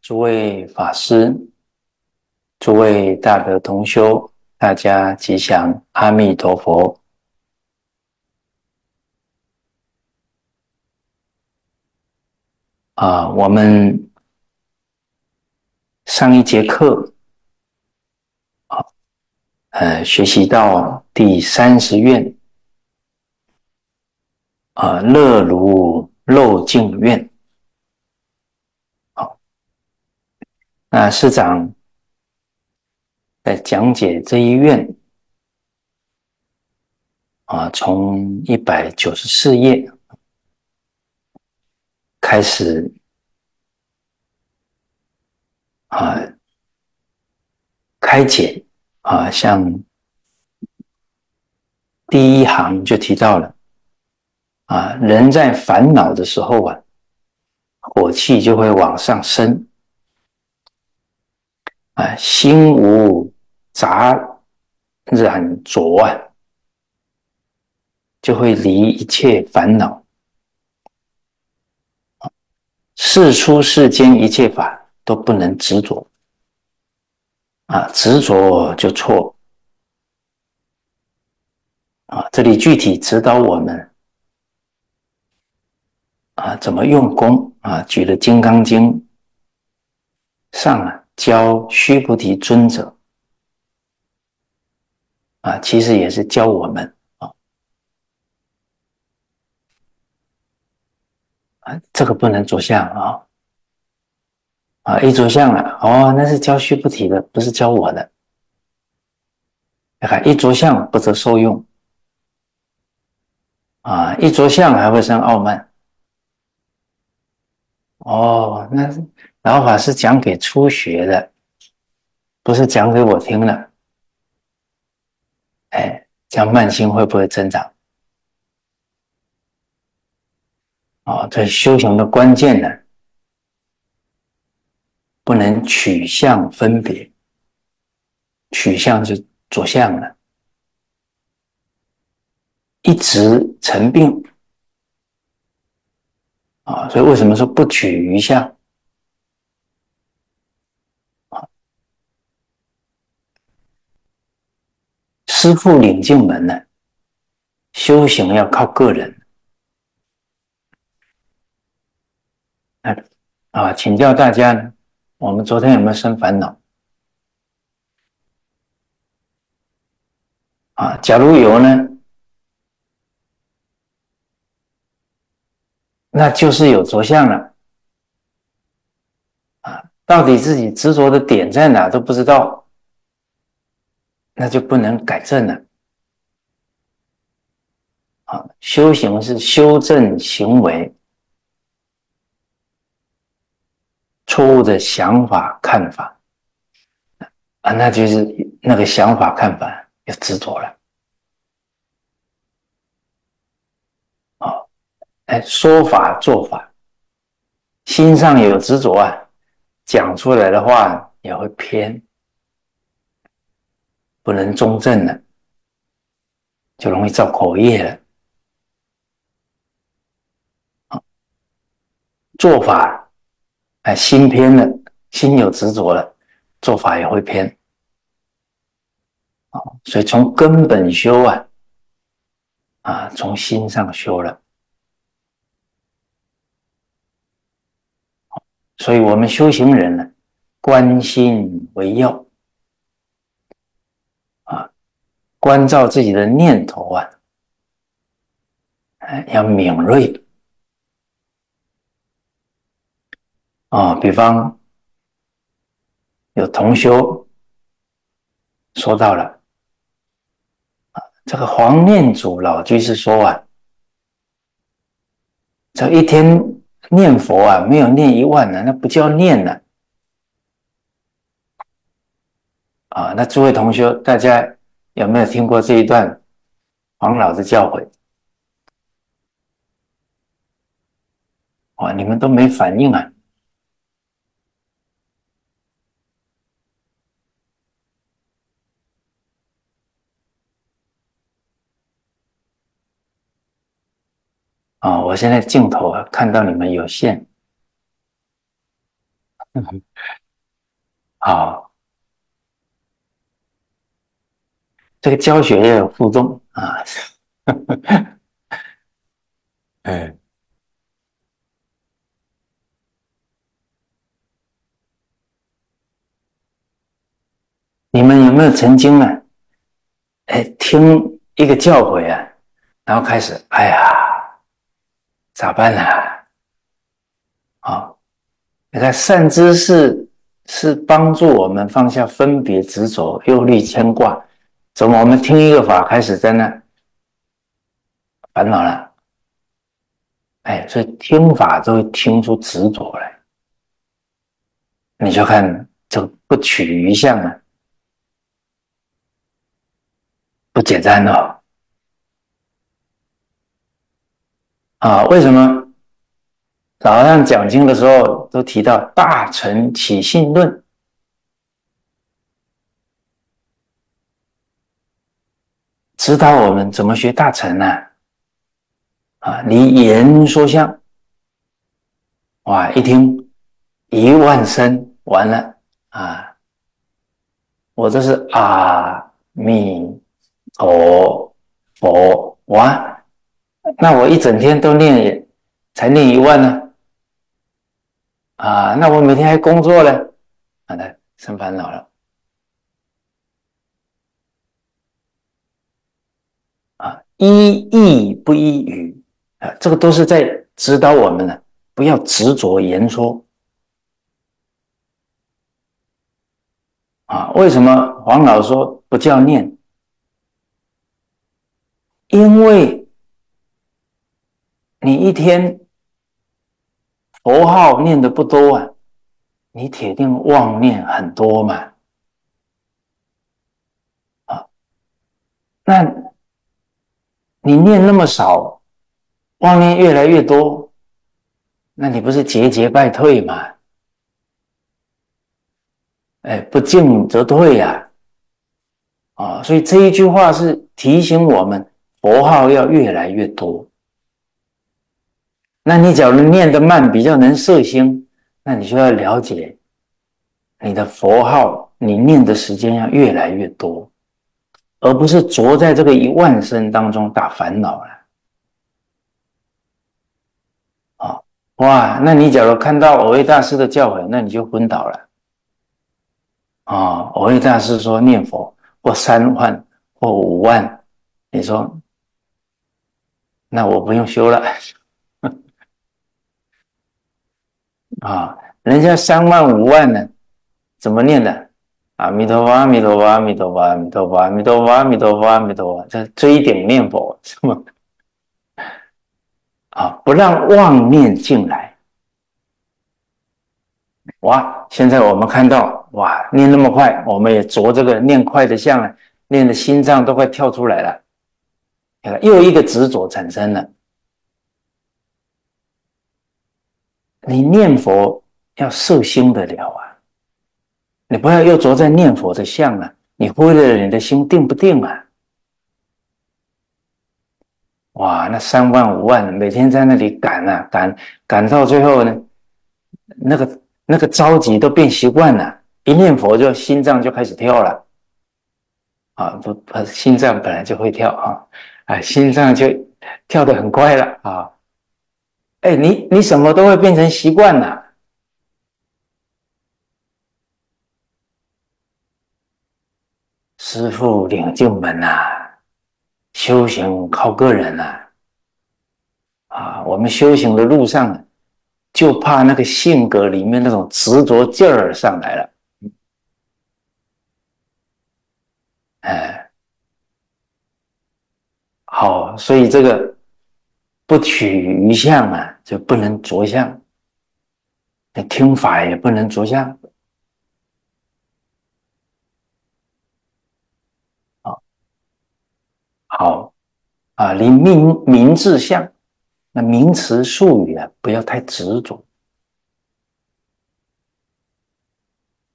诸位法师，诸位大德同修，大家吉祥，阿弥陀佛。啊，我们上一节课，啊，呃，学习到第三十愿，啊，乐如漏净愿。那师长在讲解这一愿啊，从一百九十四页开始啊，开解啊，像第一行就提到了啊，人在烦恼的时候啊，火气就会往上升。啊，心无杂染浊啊，就会离一切烦恼。事出世间一切法都不能执着，啊，执着就错。啊，这里具体指导我们啊，怎么用功啊？举了《金刚经》上啊。教须菩提尊者啊，其实也是教我们啊啊，这个不能着相啊啊，一着相了哦，那是教须菩提的，不是教我的。你看，一着相不得受用啊，一着相还会生傲慢。哦，那是老法师讲给初学的，不是讲给我听的。哎，讲慢心会不会增长？哦，这修行的关键呢，不能取向分别，取向就着相了，一直成病。啊，所以为什么说不取于相？啊，师父领进门呢，修行要靠个人。哎，啊，请教大家，我们昨天有没有生烦恼？啊，假如有呢？那就是有着相了，啊，到底自己执着的点在哪都不知道，那就不能改正了。啊，修行是修正行为错误的想法看法，啊，那就是那个想法看法要执着了。哎，说法做法，心上有执着啊，讲出来的话也会偏，不能中正了，就容易造口业了。做法，哎，心偏了，心有执着了，做法也会偏。啊，所以从根本修啊，啊，从心上修了。所以，我们修行人呢，观心为要啊，关照自己的念头啊，哎，要敏锐啊。比方有同修说到了，这个黄念祖老居士说啊，这一天。念佛啊，没有念一万呢，那不叫念呢。啊，那诸位同学，大家有没有听过这一段黄老的教诲？哇，你们都没反应啊！啊，我现在镜头啊，看到你们有限，好，这个教学要有负重啊。哎，你们有没有曾经啊？哎，听一个教诲啊，然后开始，哎呀，咋办呢？啊，你看善知识是帮助我们放下分别执着、忧虑牵挂。怎么我们听一个法开始在那烦恼了？哎，所以听法都会听出执着来。你就看这不取于相啊，不简单哦。啊，为什么早上讲经的时候都提到大乘起信论，指导我们怎么学大乘呢？啊，离言说相，哇！一听一万声完了啊！我这是阿弥陀佛哇！那我一整天都念，才念一万呢？啊，那我每天还工作呢，啊，那生烦恼了一意不一语。啊这个都是在指导我们呢，不要执着言说啊。为什么黄老说不叫念？因为你一天佛号念的不多啊，你铁定妄念很多嘛。啊，那你念那么少？妄念越来越多，那你不是节节败退吗？哎，不进则退呀！啊，所以这一句话是提醒我们，佛号要越来越多。那你假如念得慢，比较能摄心，那你就要了解，你的佛号你念的时间要越来越多，而不是着在这个一万声当中打烦恼了。啊哇，那你假如看到偶位大师的教诲，那你就昏倒了。啊，偶位大师说念佛或三万或五万，你说，那我不用修了。啊，人家三万五万呢，怎么念的？阿弥陀佛，阿弥陀佛，阿弥陀佛，阿弥陀佛，阿弥陀佛，阿弥陀佛，阿弥陀佛，这追顶念佛是吗？啊，不让妄念进来。哇！现在我们看到，哇，念那么快，我们也着这个念快的相啊，念的心脏都快跳出来了。又一个执着产生了。你念佛要摄心得了啊，你不要又着在念佛的相啊，你忽略了你的心定不定啊？哇，那三万五万每天在那里赶啊赶，赶到最后呢，那个那个着急都变习惯了，一念佛就心脏就开始跳了，啊不不，心脏本来就会跳啊，啊心脏就跳得很快了啊，哎你你什么都会变成习惯了，师傅领进门呐。修行靠个人呐，啊，我们修行的路上，就怕那个性格里面那种执着劲儿上来了，哎，好，所以这个不取于相啊，就不能着相，那听法也不能着相，好，啊，你名名字相，那名词术语啊，不要太执着，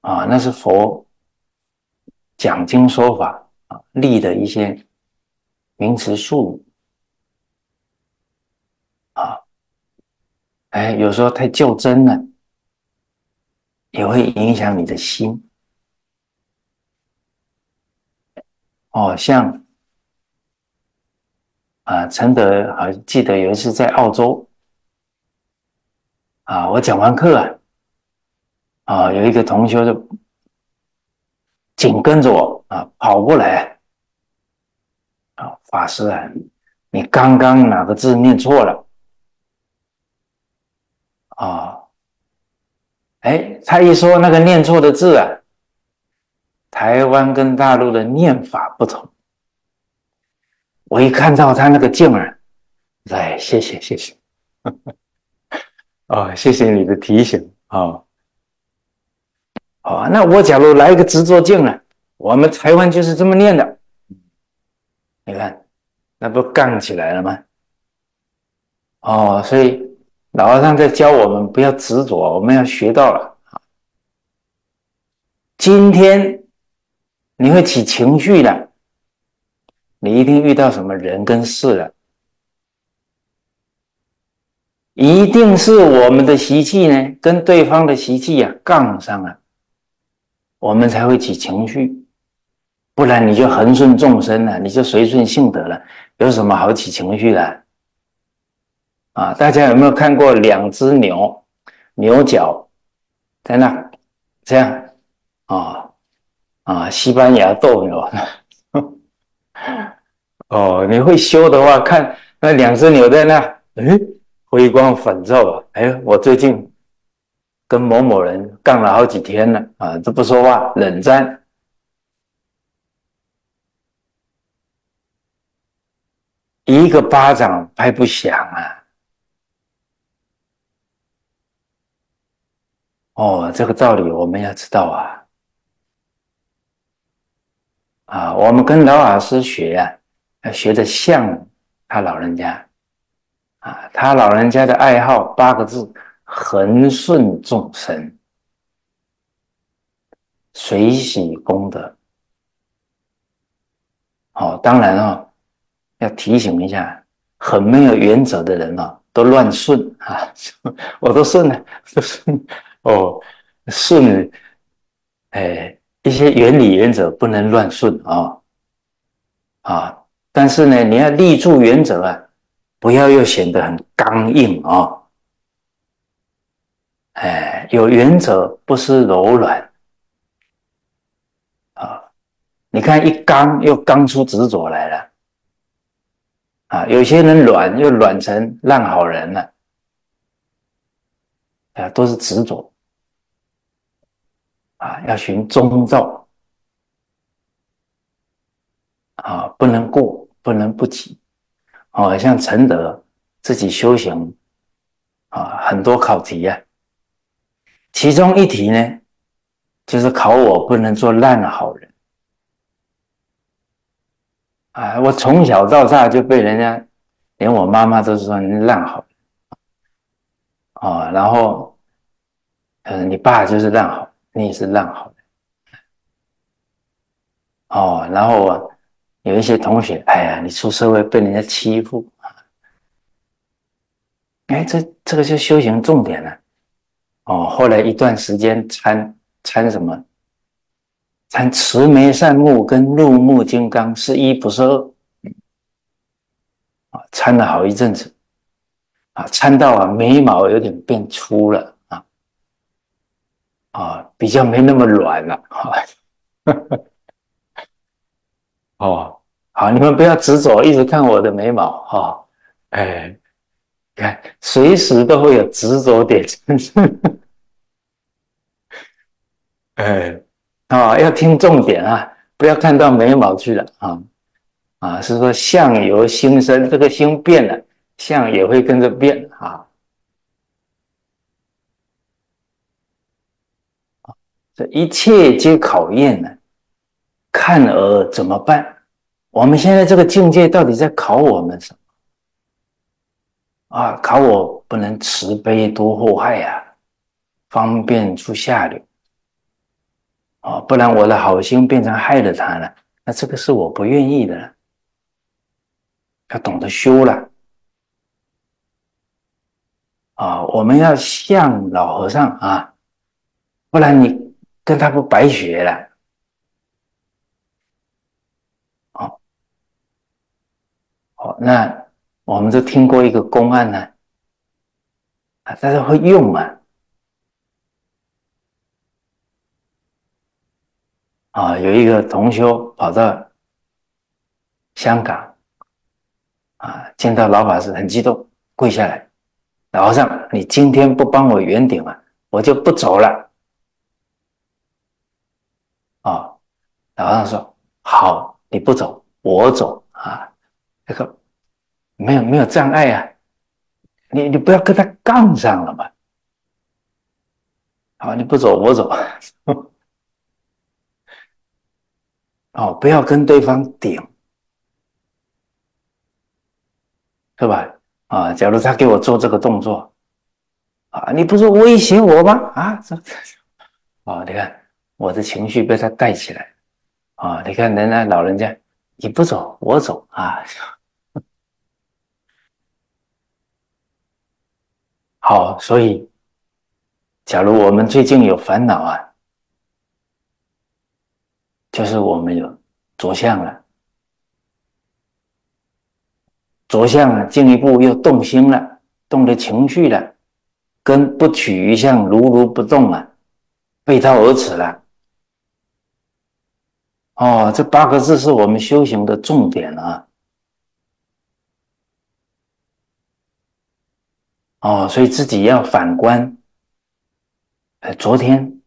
啊，那是佛讲经说法啊立的一些名词术语，啊，哎，有时候太较真了，也会影响你的心。哦，像啊，陈德好记得有一次在澳洲啊，我讲完课啊，啊，有一个同学就紧跟着我啊跑过来啊，法师啊，你刚刚哪个字念错了啊？哎，他一说那个念错的字啊，台湾跟大陆的念法不同。我一看到他那个劲儿，哎，谢谢谢谢，哦，谢谢你的提醒啊。哦，那我假如来一个执着劲呢？我们台湾就是这么念的，你看，那不杠起来了吗？哦，所以。老和尚在教我们不要执着，我们要学到了今天你会起情绪的，你一定遇到什么人跟事了，一定是我们的习气呢，跟对方的习气呀杠上了，我们才会起情绪，不然你就恒顺众生了，你就随顺性德了，有什么好起情绪的？啊，大家有没有看过两只牛牛角在那这样啊啊？西班牙斗牛哦，你会修的话，看那两只牛在那，哎，回光返照啊，哎，我最近跟某某人杠了好几天了啊，都不说话，冷战，一个巴掌拍不响啊。哦，这个道理我们要知道啊！啊，我们跟老法师学呀，要学的像他老人家啊，他老人家的爱好八个字：恒顺众生，随喜功德。哦，当然啊，要提醒一下，很没有原则的人啊，都乱顺啊，我都顺了，都顺。哦，顺，哎，一些原理原则不能乱顺啊，啊，但是呢，你要立住原则啊，不要又显得很刚硬啊，哎，有原则不失柔软啊，你看一刚又刚出执着来了，啊，有些人软又软成烂好人了，啊，都是执着。啊，要寻中道啊，不能过，不能不及。哦，像承德自己修行啊，很多考题呀，其中一题呢，就是考我不能做烂好人。啊，我从小到大就被人家，连我妈妈都说你烂好人。哦，然后，呃，你爸就是烂好。你也是烂好的。哦，然后我有一些同学，哎呀，你出社会被人家欺负。啊，哎，这这个就修行重点了。哦。后来一段时间参参什么，参慈眉善目跟入目金刚是一不是二。啊，参了好一阵子。啊，参到啊眉毛有点变粗了。啊，比较没那么软了，哈，哦，好，你们不要执着，一直看我的眉毛，哈，哎，看，随时都会有执着点，哎，啊，要听重点啊，不要看到眉毛去了，啊，啊，是说相由心生，这个心变了，相也会跟着变，啊。这一切皆考验呢，看而怎么办？我们现在这个境界到底在考我们什么？啊，考我不能慈悲多祸害呀，方便出下流啊，不然我的好心变成害了他了，那这个是我不愿意的了。要懂得修了啊，我们要向老和尚啊。不然你但他不白学了。好，好，那我们都听过一个公案呢，啊，大家会用啊。啊，有一个同修跑到香港，啊，见到老法师很激动，跪下来，老和尚，你今天不帮我圆顶啊，我就不走了。啊，老和尚说：“好，你不走，我走啊，这个没有没有障碍啊，你你不要跟他杠上了嘛。好，你不走，我走。”哦，不要跟对方顶，是吧？啊，假如他给我做这个动作，啊，你不是威胁我吗？啊，这，啊，你看我的情绪被他带起来，啊，你看人家老人家，你不走我走啊，好，所以，假如我们最近有烦恼啊。就是我们有着相了，着相了，进一步又动心了，动了情绪了，跟不取一相如如不动啊，背道而驰了。哦，这八个字是我们修行的重点啊！哦，所以自己要反观，哎，昨天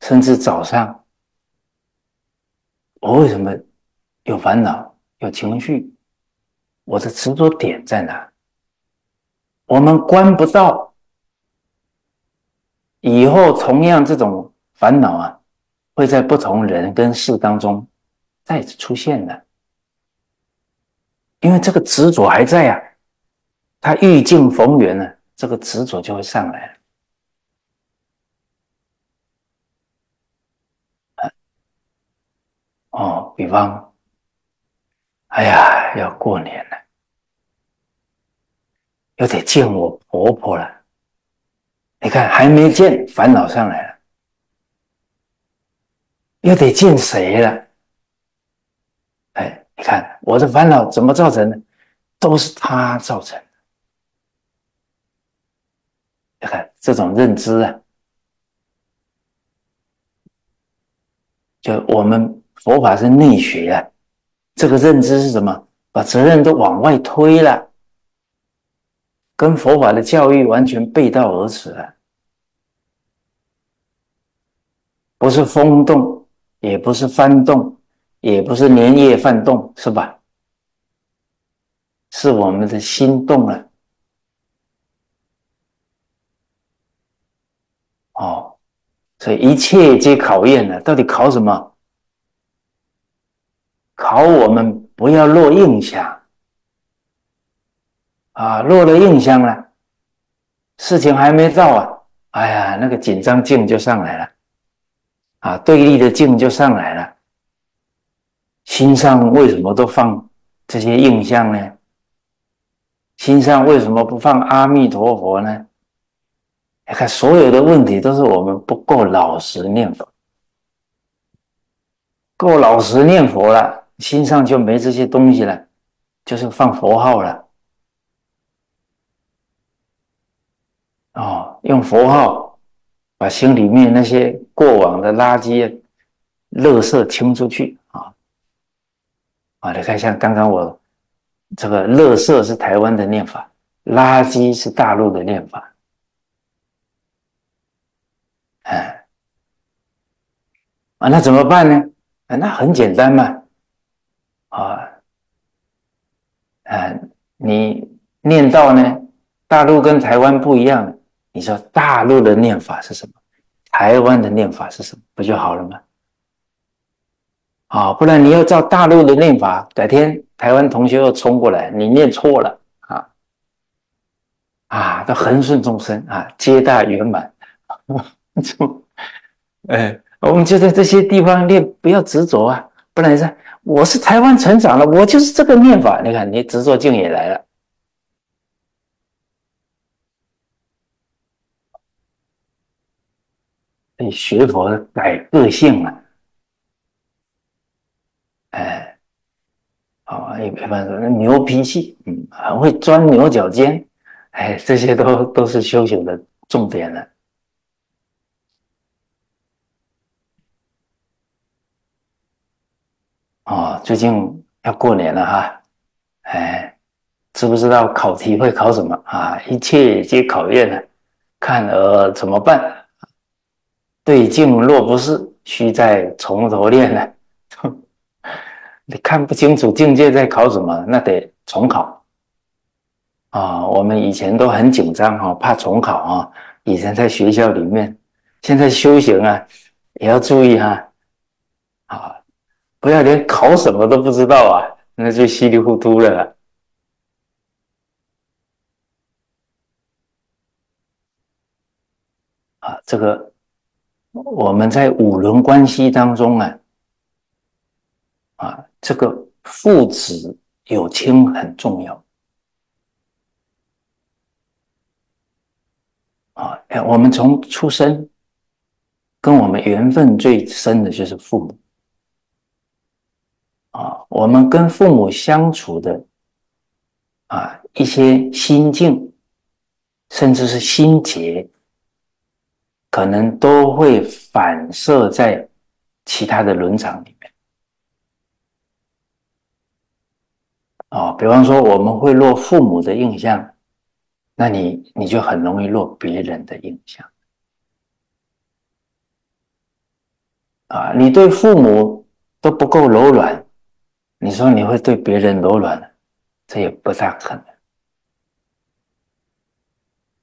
甚至早上。我为什么有烦恼、有情绪？我的执着点在哪？我们观不到，以后同样这种烦恼啊，会在不同人跟事当中再次出现的。因为这个执着还在啊，他遇境逢缘呢，这个执着就会上来了。哦，比方，哎呀，要过年了，又得见我婆婆了。你看，还没见，烦恼上来了，又得见谁了？你看我的烦恼怎么造成的？都是他造成的。你看这种认知啊，就我们。佛法是内学啊，这个认知是什么？把责任都往外推了，跟佛法的教育完全背道而驰了。不是风动，也不是幡动，也不是年夜饭动，是吧？是我们的心动了。哦，所以一切皆考验了，到底考什么？考我们不要落印象啊！落了印象了，事情还没到啊，哎呀，那个紧张劲就上来了啊，对立的劲就上来了。心上为什么都放这些印象呢？心上为什么不放阿弥陀佛呢？你看，所有的问题都是我们不够老实念佛，够老实念佛了。心上就没这些东西了，就是放佛号了。哦，用佛号把心里面那些过往的垃圾、垃圾清出去！啊，你看，像刚刚我这个“垃圾”是台湾的念法，“垃圾”是大陆的念法。哎，啊，那怎么办呢？啊，那很简单嘛。啊，啊，你念到呢？大陆跟台湾不一样。你说大陆的念法是什么？台湾的念法是什么？不就好了吗？啊，不然你要照大陆的念法，改天台湾同学又冲过来，你念错了啊！啊，都恒顺众生啊，皆大圆满。就，哎，我们就在这些地方念，不要执着啊，不然是。我是台湾成长的，我就是这个念法。你看，你执着境也来了。你学佛改个性了，哎，好，也没办法，那牛脾气，嗯，很会钻牛角尖，哎，这些都都是修行的重点了。哦，最近要过年了哈，哎，知不知道考题会考什么啊？一切皆考验了，看呃怎么办？对镜若不是，须再从头练呢。你看不清楚境界在考什么，那得重考啊。我们以前都很紧张哈，怕重考啊。以前在学校里面，现在修行啊，也要注意哈。啊。不要连考什么都不知道啊，那就稀里糊涂了。啊，这个我们在五伦关系当中啊，啊，这个父子有亲很重要。啊，哎我们从出生跟我们缘分最深的就是父母。啊，我们跟父母相处的啊一些心境，甚至是心结，可能都会反射在其他的伦常里哦。比方说我们会落父母的印象，那你你就很容易落别人的印象。啊，你对父母都不够柔软。你说你会对别人柔软，这也不大可能。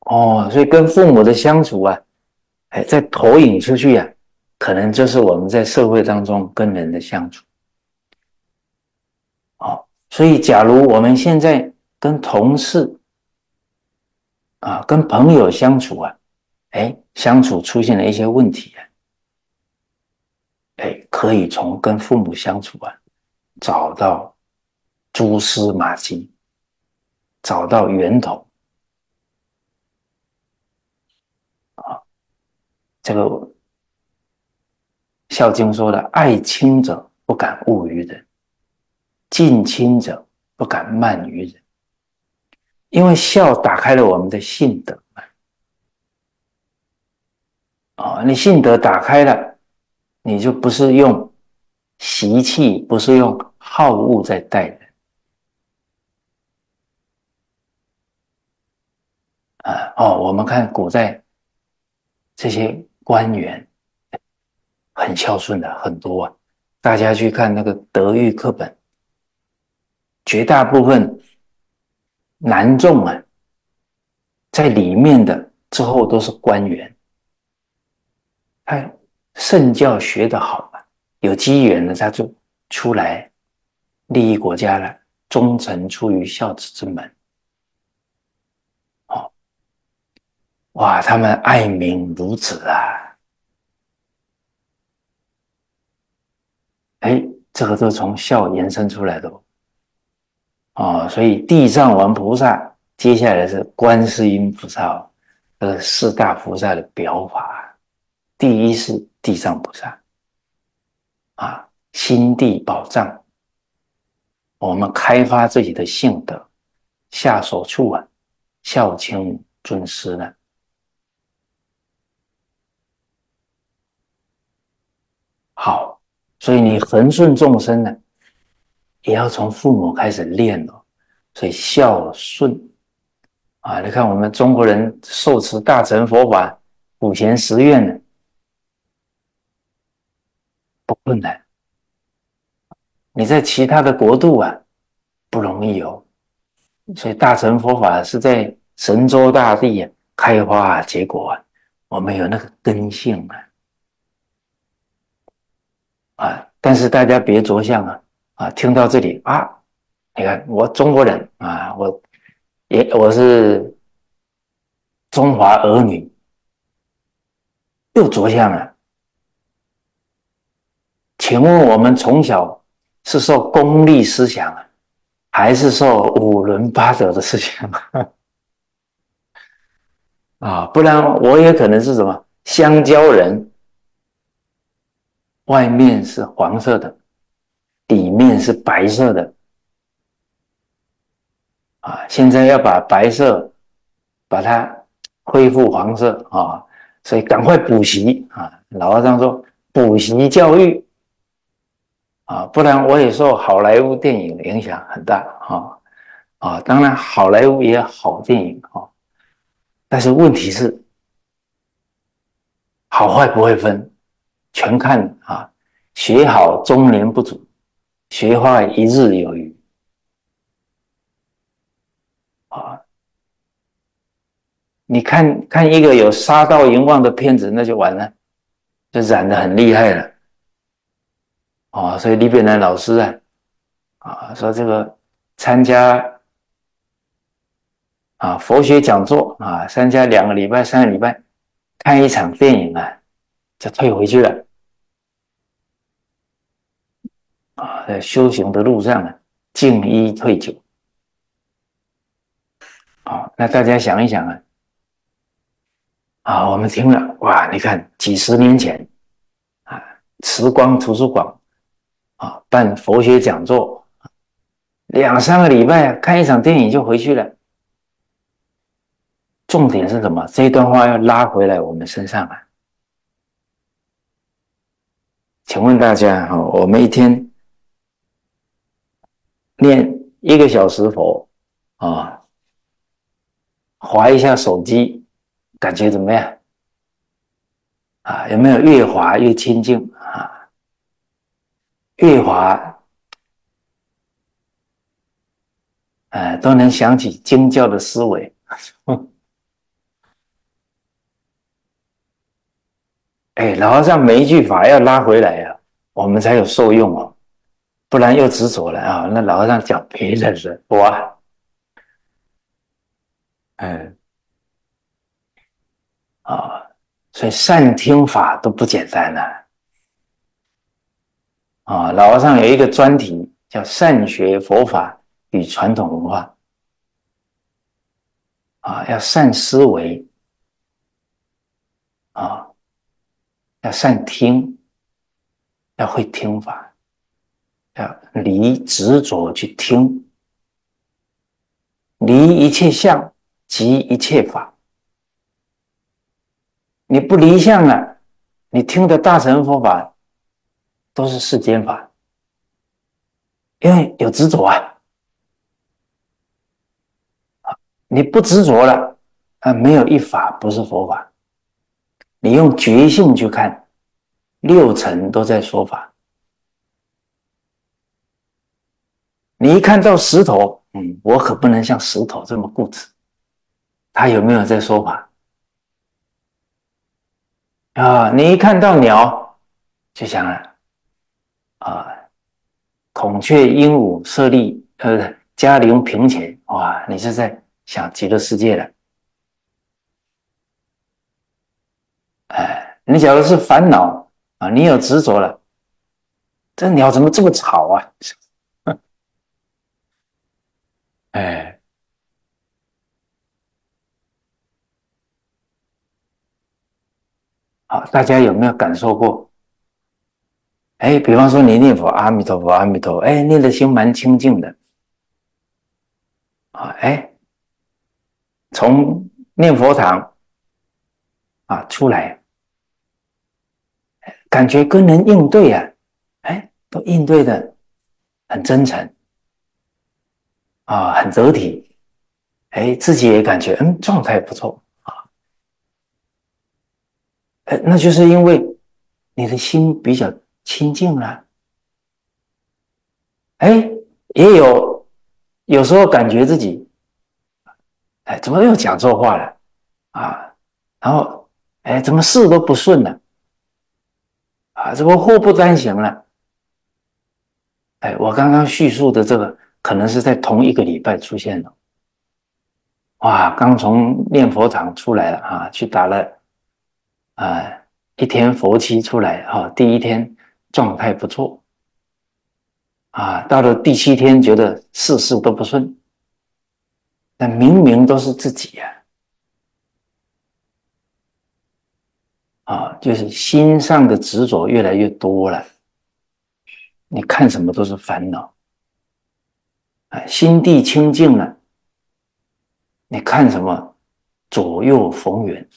哦，所以跟父母的相处啊，哎，在投影出去啊，可能就是我们在社会当中跟人的相处。哦，所以假如我们现在跟同事啊、跟朋友相处啊，哎，相处出现了一些问题啊，哎，可以从跟父母相处啊。找到蛛丝马迹，找到源头啊！这个《孝经》说的：“爱亲者不敢恶于人，近亲者不敢慢于人。”因为孝打开了我们的性德啊！你性德打开了，你就不是用。习气不是用好恶在待人啊！哦，我们看古代这些官员很孝顺的很多啊，大家去看那个德育课本，绝大部分男众啊，在里面的之后都是官员，他圣教学得好。有机缘呢，他就出来利益国家了，忠诚出于孝子之门。哦，哇，他们爱民如子啊！哎，这个都从孝延伸出来的哦。哦，所以地藏王菩萨接下来是观世音菩萨，呃，四大菩萨的表法，第一是地藏菩萨。啊，心地保障，我们开发自己的性德，下手处啊，孝亲尊师呢。好，所以你恒顺众生呢，也要从父母开始练哦。所以孝顺啊，你看我们中国人受持大乘佛法，五贤十愿呢。不困难，你在其他的国度啊，不容易哦。所以大乘佛法是在神州大地啊开花结果啊，我们有那个根性啊，啊！但是大家别着相啊，啊！听到这里啊，你看我中国人啊，我也我是中华儿女，又着相了。请问我们从小是受功利思想啊，还是受五伦八德的思想啊？不然我也可能是什么香蕉人外面是黄色的，底面是白色的，啊，现在要把白色把它恢复黄色啊，所以赶快补习啊！老和尚说补习教育啊，不然我也受好莱坞电影影响很大啊啊！当然好莱坞也好电影啊，但是问题是好坏不会分。全看啊，学好中年不足，学坏一日有余啊！你看看一个有杀盗淫妄的骗子，那就完了，就染的很厉害了啊！所以李炳南老师啊，啊说这个参加啊佛学讲座啊，参加两个礼拜、三个礼拜，看一场电影啊，就退回去了。在修行的路上呢，静一退九。啊，那大家想一想啊，啊，我们听了哇，你看几十年前啊，慈光图书馆啊办佛学讲座，两三个礼拜啊看一场电影就回去了。重点是什么？这段话要拉回来我们身上啊。请问大家哈，我们一天。念一个小时佛啊，划一下手机，感觉怎么样？啊，有没有越划越清净啊？越划，哎，都能想起经教的思维。哎，老和尚每一句法要拉回来呀，我们才有受用哦。不然又执着了啊！那老和尚讲别的人哇，嗯，啊，所以善听法都不简单了啊！老和尚有一个专题叫“善学佛法与传统文化”，啊，要善思维，啊，要善听，要会听法。离执着去听，离一切相即一切法。你不离相了，你听的大乘佛法都是世间法，因为有执着啊。你不执着了，啊，没有一法不是佛法。你用觉性去看，六尘都在说法。你一看到石头，嗯，我可不能像石头这么固执。他有没有在说法？啊，你一看到鸟，就想了，啊，孔雀、鹦鹉、设立，呃，嘉陵、平前，哇，你是在想极乐世界了。哎，你假如是烦恼啊，你有执着了，这鸟怎么这么吵啊？哎，好，大家有没有感受过？哎，比方说你念佛，阿弥陀佛，阿弥陀，哎，念的心蛮清净的，啊，哎，从念佛堂啊出来，感觉跟人应对啊，哎，都应对的很真诚。啊，很得体，哎，自己也感觉嗯，状态不错啊，哎，那就是因为你的心比较清净了，哎，也有有时候感觉自己，哎，怎么又讲错话了啊？然后，哎，怎么事都不顺了啊？怎么祸不单行了？哎，我刚刚叙述的这个。可能是在同一个礼拜出现了，哇！刚从念佛堂出来了啊，去打了啊一天佛七出来啊，第一天状态不错啊，到了第七天觉得事事都不顺，那明明都是自己呀啊，就是心上的执着越来越多了。你看什么都是烦恼，啊，心地清净了，你看什么左右逢源，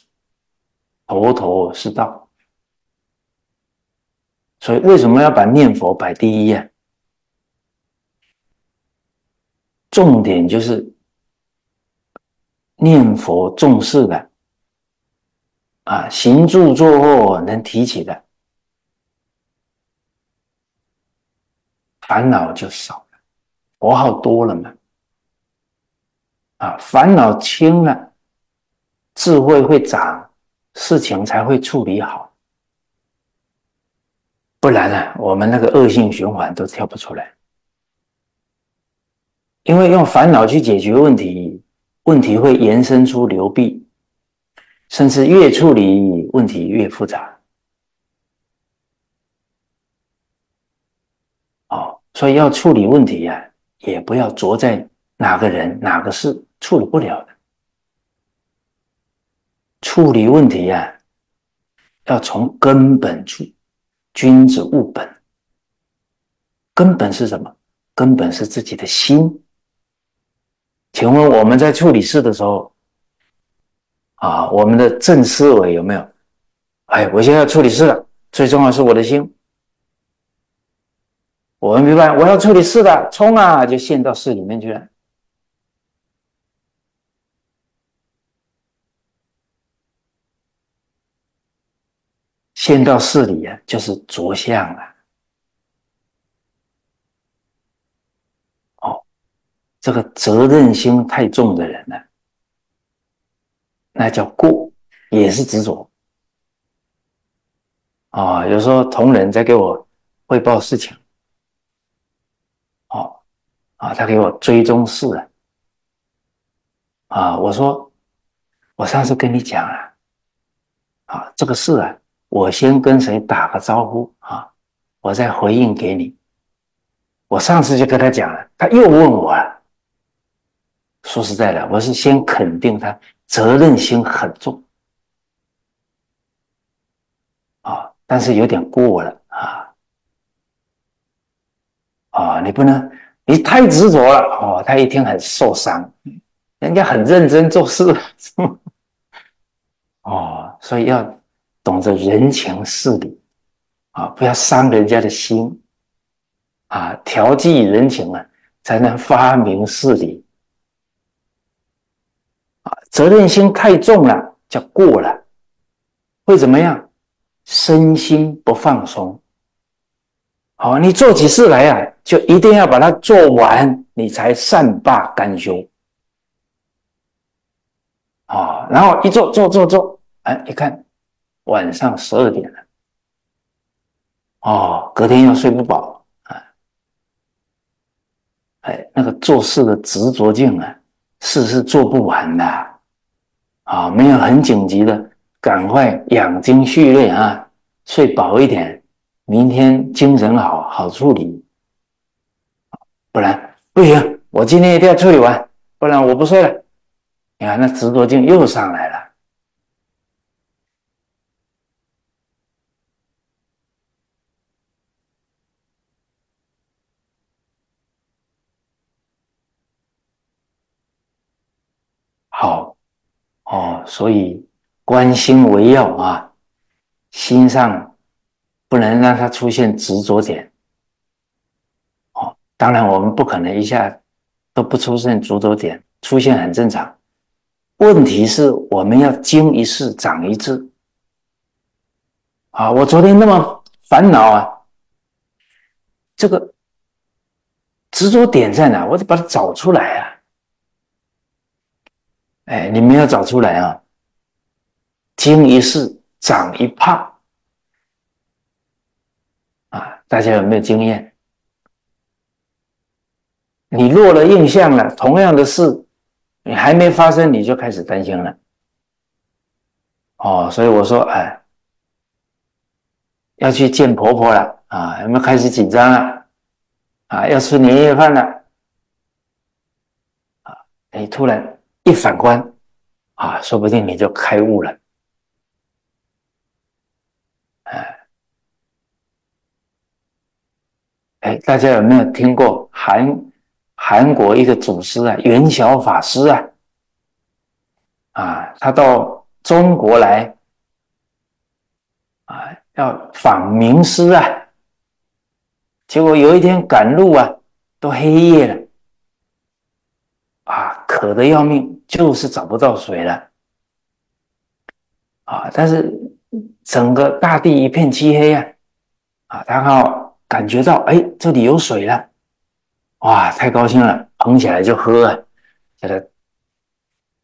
头头是道。所以为什么要把念佛摆第一啊？重点就是念佛重视的啊，行住坐卧能提起的。烦恼就少，佛号多了嘛，啊，烦恼轻了，智慧会长，事情才会处理好，不然呢，我们那个恶性循环都跳不出来，因为用烦恼去解决问题，问题会延伸出流弊，甚至越处理问题越复杂。哦所以要处理问题呀，也不要着在哪个人、哪个事处理不了的。处理问题呀，要从根本处。君子务本，根本是什么？根本是自己的心。请问我们在处理事的时候，啊，我们的正思维有没有？哎，我现在要处理事了，最重要是我的心。我们明白，我要处理事的，冲啊，就陷到事里面去了。陷到事里呀，就是着相了。哦，这个责任心太重的人呢，那叫过，也是执着。啊，有时候同仁在给我汇报事情。啊，他给我追踪事了。啊，我说，我上次跟你讲了，啊，这个事啊，我先跟谁打个招呼啊，我再回应给你。我上次就跟他讲了，他又问我了。说实在的，我是先肯定他责任心很重，啊，但是有点过了啊，啊，你不能。你太执着了哦，他一听很受伤，人家很认真做事，哦，所以要懂得人情事理啊，不要伤人家的心啊，调剂人情啊，才能发明事理啊。责任心太重了，叫过了，会怎么样？身心不放松。好，你做起事来呀。就一定要把它做完，你才善罢甘休啊！然后一做做做做，哎，一看晚上十二点了，哦，隔天又睡不饱啊！哎，那个做事的执着劲啊，事是做不完的啊！没有很紧急的，赶快养精蓄锐啊，睡饱一点，明天精神好好处理。不然不行，我今天一定要处理完，不然我不睡了。你看那执着劲又上来了。好，哦，所以观心为要啊，心上不能让它出现执着点。哦当然，我们不可能一下都不出现足走点，出现很正常。问题是我们要经一事长一智啊！我昨天那么烦恼啊，这个执着点在哪？我得把它找出来啊！哎，你们要找出来啊！经一事长一怕啊！大家有没有经验？你落了印象了，同样的事，你还没发生，你就开始担心了。哦，所以我说，哎，要去见婆婆了啊，有没有开始紧张了？啊，要吃年夜饭了，啊，你突然一反观，啊，说不定你就开悟了。哎，大家有没有听过韩韩国一个祖师啊，元晓法师啊？啊，他到中国来啊，要访名师啊，结果有一天赶路啊，都黑夜了，啊，渴得要命，就是找不到水了，啊，但是整个大地一片漆黑啊，啊，他好。感觉到哎，这里有水了，哇，太高兴了，捧起来就喝啊，这个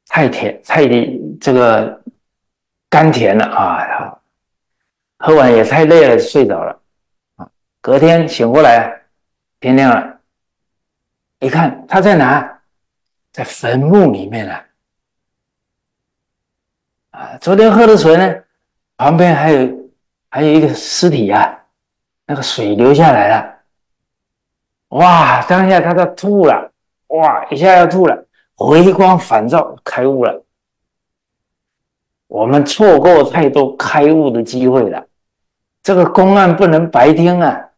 太甜，太这个甘甜了啊！喝完也太累了，睡着了啊。隔天醒过来，天亮了，一看他在哪，在坟墓里面了啊！昨天喝的水呢，旁边还有还有一个尸体呀。那个水流下来了，哇！当下他都吐了，哇！一下要吐了，回光返照，开悟了。我们错过太多开悟的机会了，这个公案不能白听啊！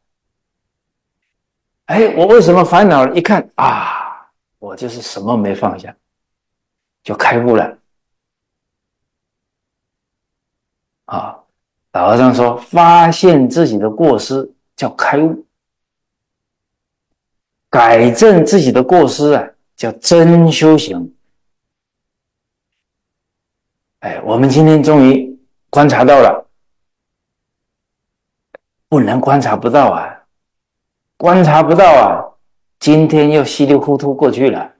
哎，我为什么烦恼？一看啊，我就是什么没放下，就开悟了。啊！老和尚说：“发现自己的过失叫开悟，改正自己的过失啊，叫真修行。”哎，我们今天终于观察到了，不能观察不到啊！观察不到啊，今天又稀里糊涂过去了。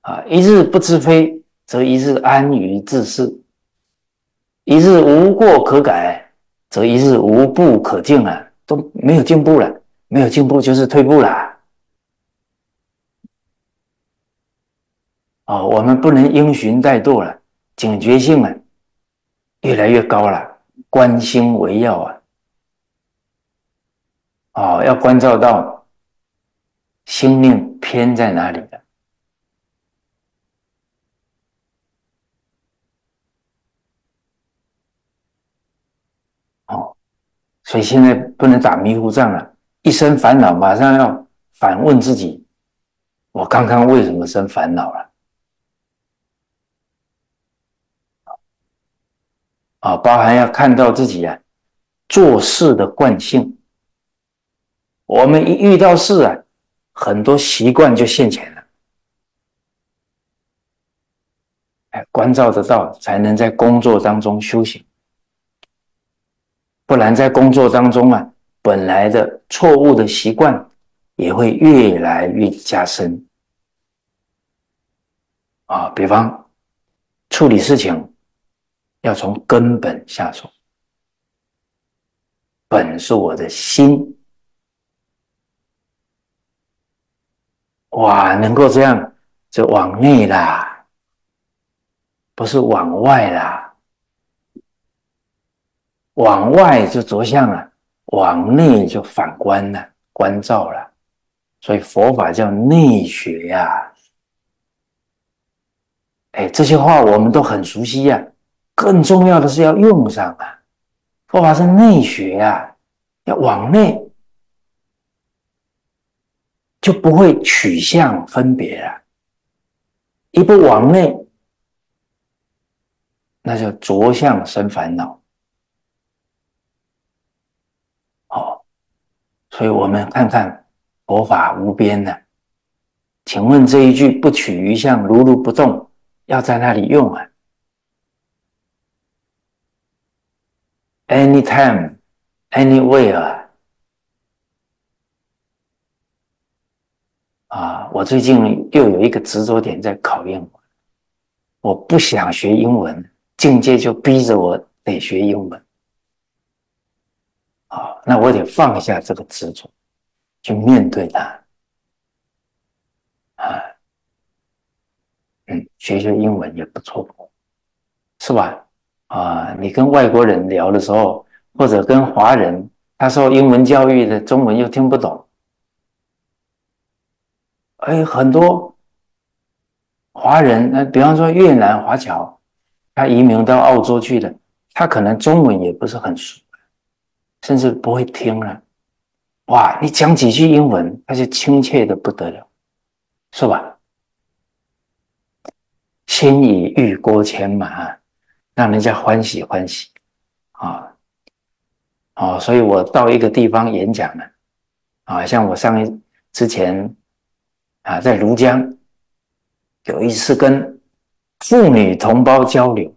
啊，一日不知非，则一日安于自适。一日无过可改，则一日无步可进啊，都没有进步了，没有进步就是退步了。哦，我们不能因循怠惰了，警觉性啊越来越高了，观心为要啊。哦，要关照到心念偏在哪里了。所以现在不能打迷糊仗了，一生烦恼，马上要反问自己：我刚刚为什么生烦恼了？啊，包含要看到自己啊做事的惯性。我们一遇到事啊，很多习惯就现前了。哎，关照得到，才能在工作当中修行。不然，在工作当中啊，本来的错误的习惯也会越来越加深啊。比方处理事情，要从根本下手。本是我的心，哇，能够这样就往内啦，不是往外啦。往外就着相了，往内就反观了，关照了，所以佛法叫内学呀。哎，这些话我们都很熟悉呀。更重要的是要用上啊。佛法是内学呀，要往内，就不会取向分别了。一不往内，那就着相生烦恼。所以我们看看佛法无边呢，请问这一句“不取于相，如如不动”，要在那里用啊？Anytime, anywhere 啊！我最近又有一个执着点在考验我，我不想学英文，境界就逼着我得学英文。啊，那我得放下这个执着，去面对它。啊，嗯，学学英文也不错，是吧？啊，你跟外国人聊的时候，或者跟华人，他受英文教育的，中文又听不懂。哎，很多华人，那比方说越南华侨，他移民到澳洲去的，他可能中文也不是很熟。甚至不会听了，哇，你讲几句英文，他就亲切的不得了，是吧？先以玉锅牵马，让人家欢喜欢喜啊！哦，所以我到一个地方演讲呢，啊，像我上一之前啊，在庐江有一次跟妇女同胞交流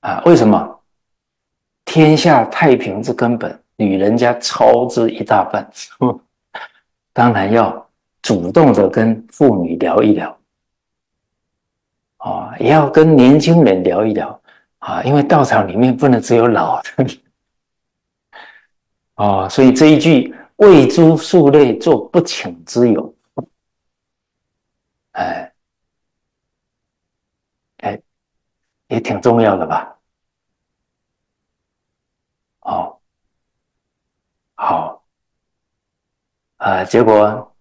啊，为什么？天下太平之根本，女人家操之一大半，当然要主动的跟妇女聊一聊，啊，也要跟年轻人聊一聊。啊，因为道场里面不能只有老的，啊，所以这一句“为诸庶类做不请之友”，哎，哎，也挺重要的吧。哦，好，啊，结果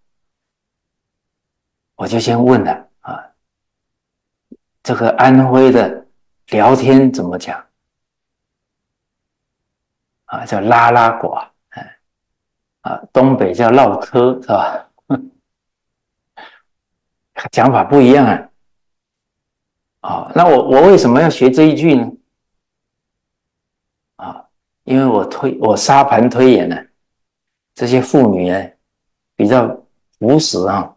我就先问了啊，这个安徽的聊天怎么讲？啊，叫拉拉呱，哎，啊，东北叫唠嗑，是吧？讲法不一样啊。啊，那我我为什么要学这一句呢？因为我推我沙盘推演呢，这些妇女呢比较朴实啊，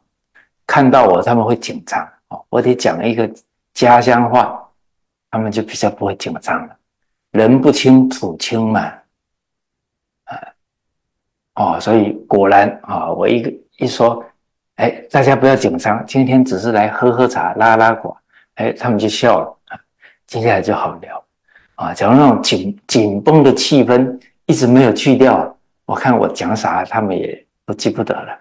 看到我他们会紧张哦，我得讲一个家乡话，他们就比较不会紧张了。人不清土清嘛，啊，哦，所以果然啊，我一个一说，哎，大家不要紧张，今天只是来喝喝茶、拉拉呱，哎，他们就笑了，接下来就好聊。啊，假如那种紧紧绷的气氛一直没有去掉，我看我讲啥，他们也都记不得了。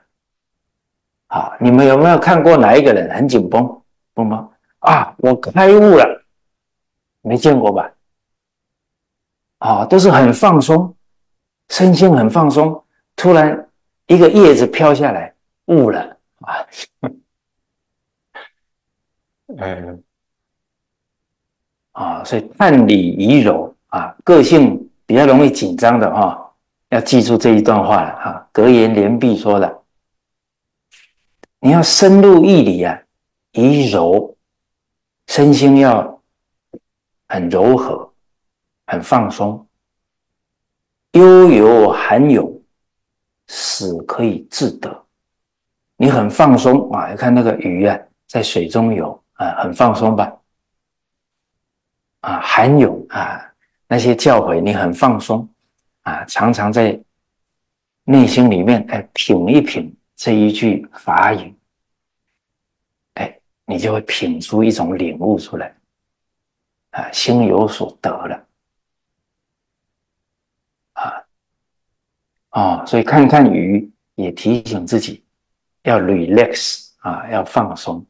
好，你们有没有看过哪一个人很紧绷？绷吗？啊，我开悟了，没见过吧？啊，都是很放松，身心很放松，突然一个叶子飘下来，悟了啊。嗯。啊，所以探理仪柔啊，个性比较容易紧张的哈，要记住这一段话了哈。格言联璧说的，你要深入义理啊，仪柔，身心要很柔和，很放松，悠游含泳，死可以自得。你很放松啊，你看那个鱼啊，在水中游啊，很放松吧。啊，含有啊，那些教诲你很放松啊，常常在内心里面哎品一品这一句法语，哎，你就会品出一种领悟出来啊，心有所得了啊，哦，所以看看鱼也提醒自己要 relax 啊，要放松。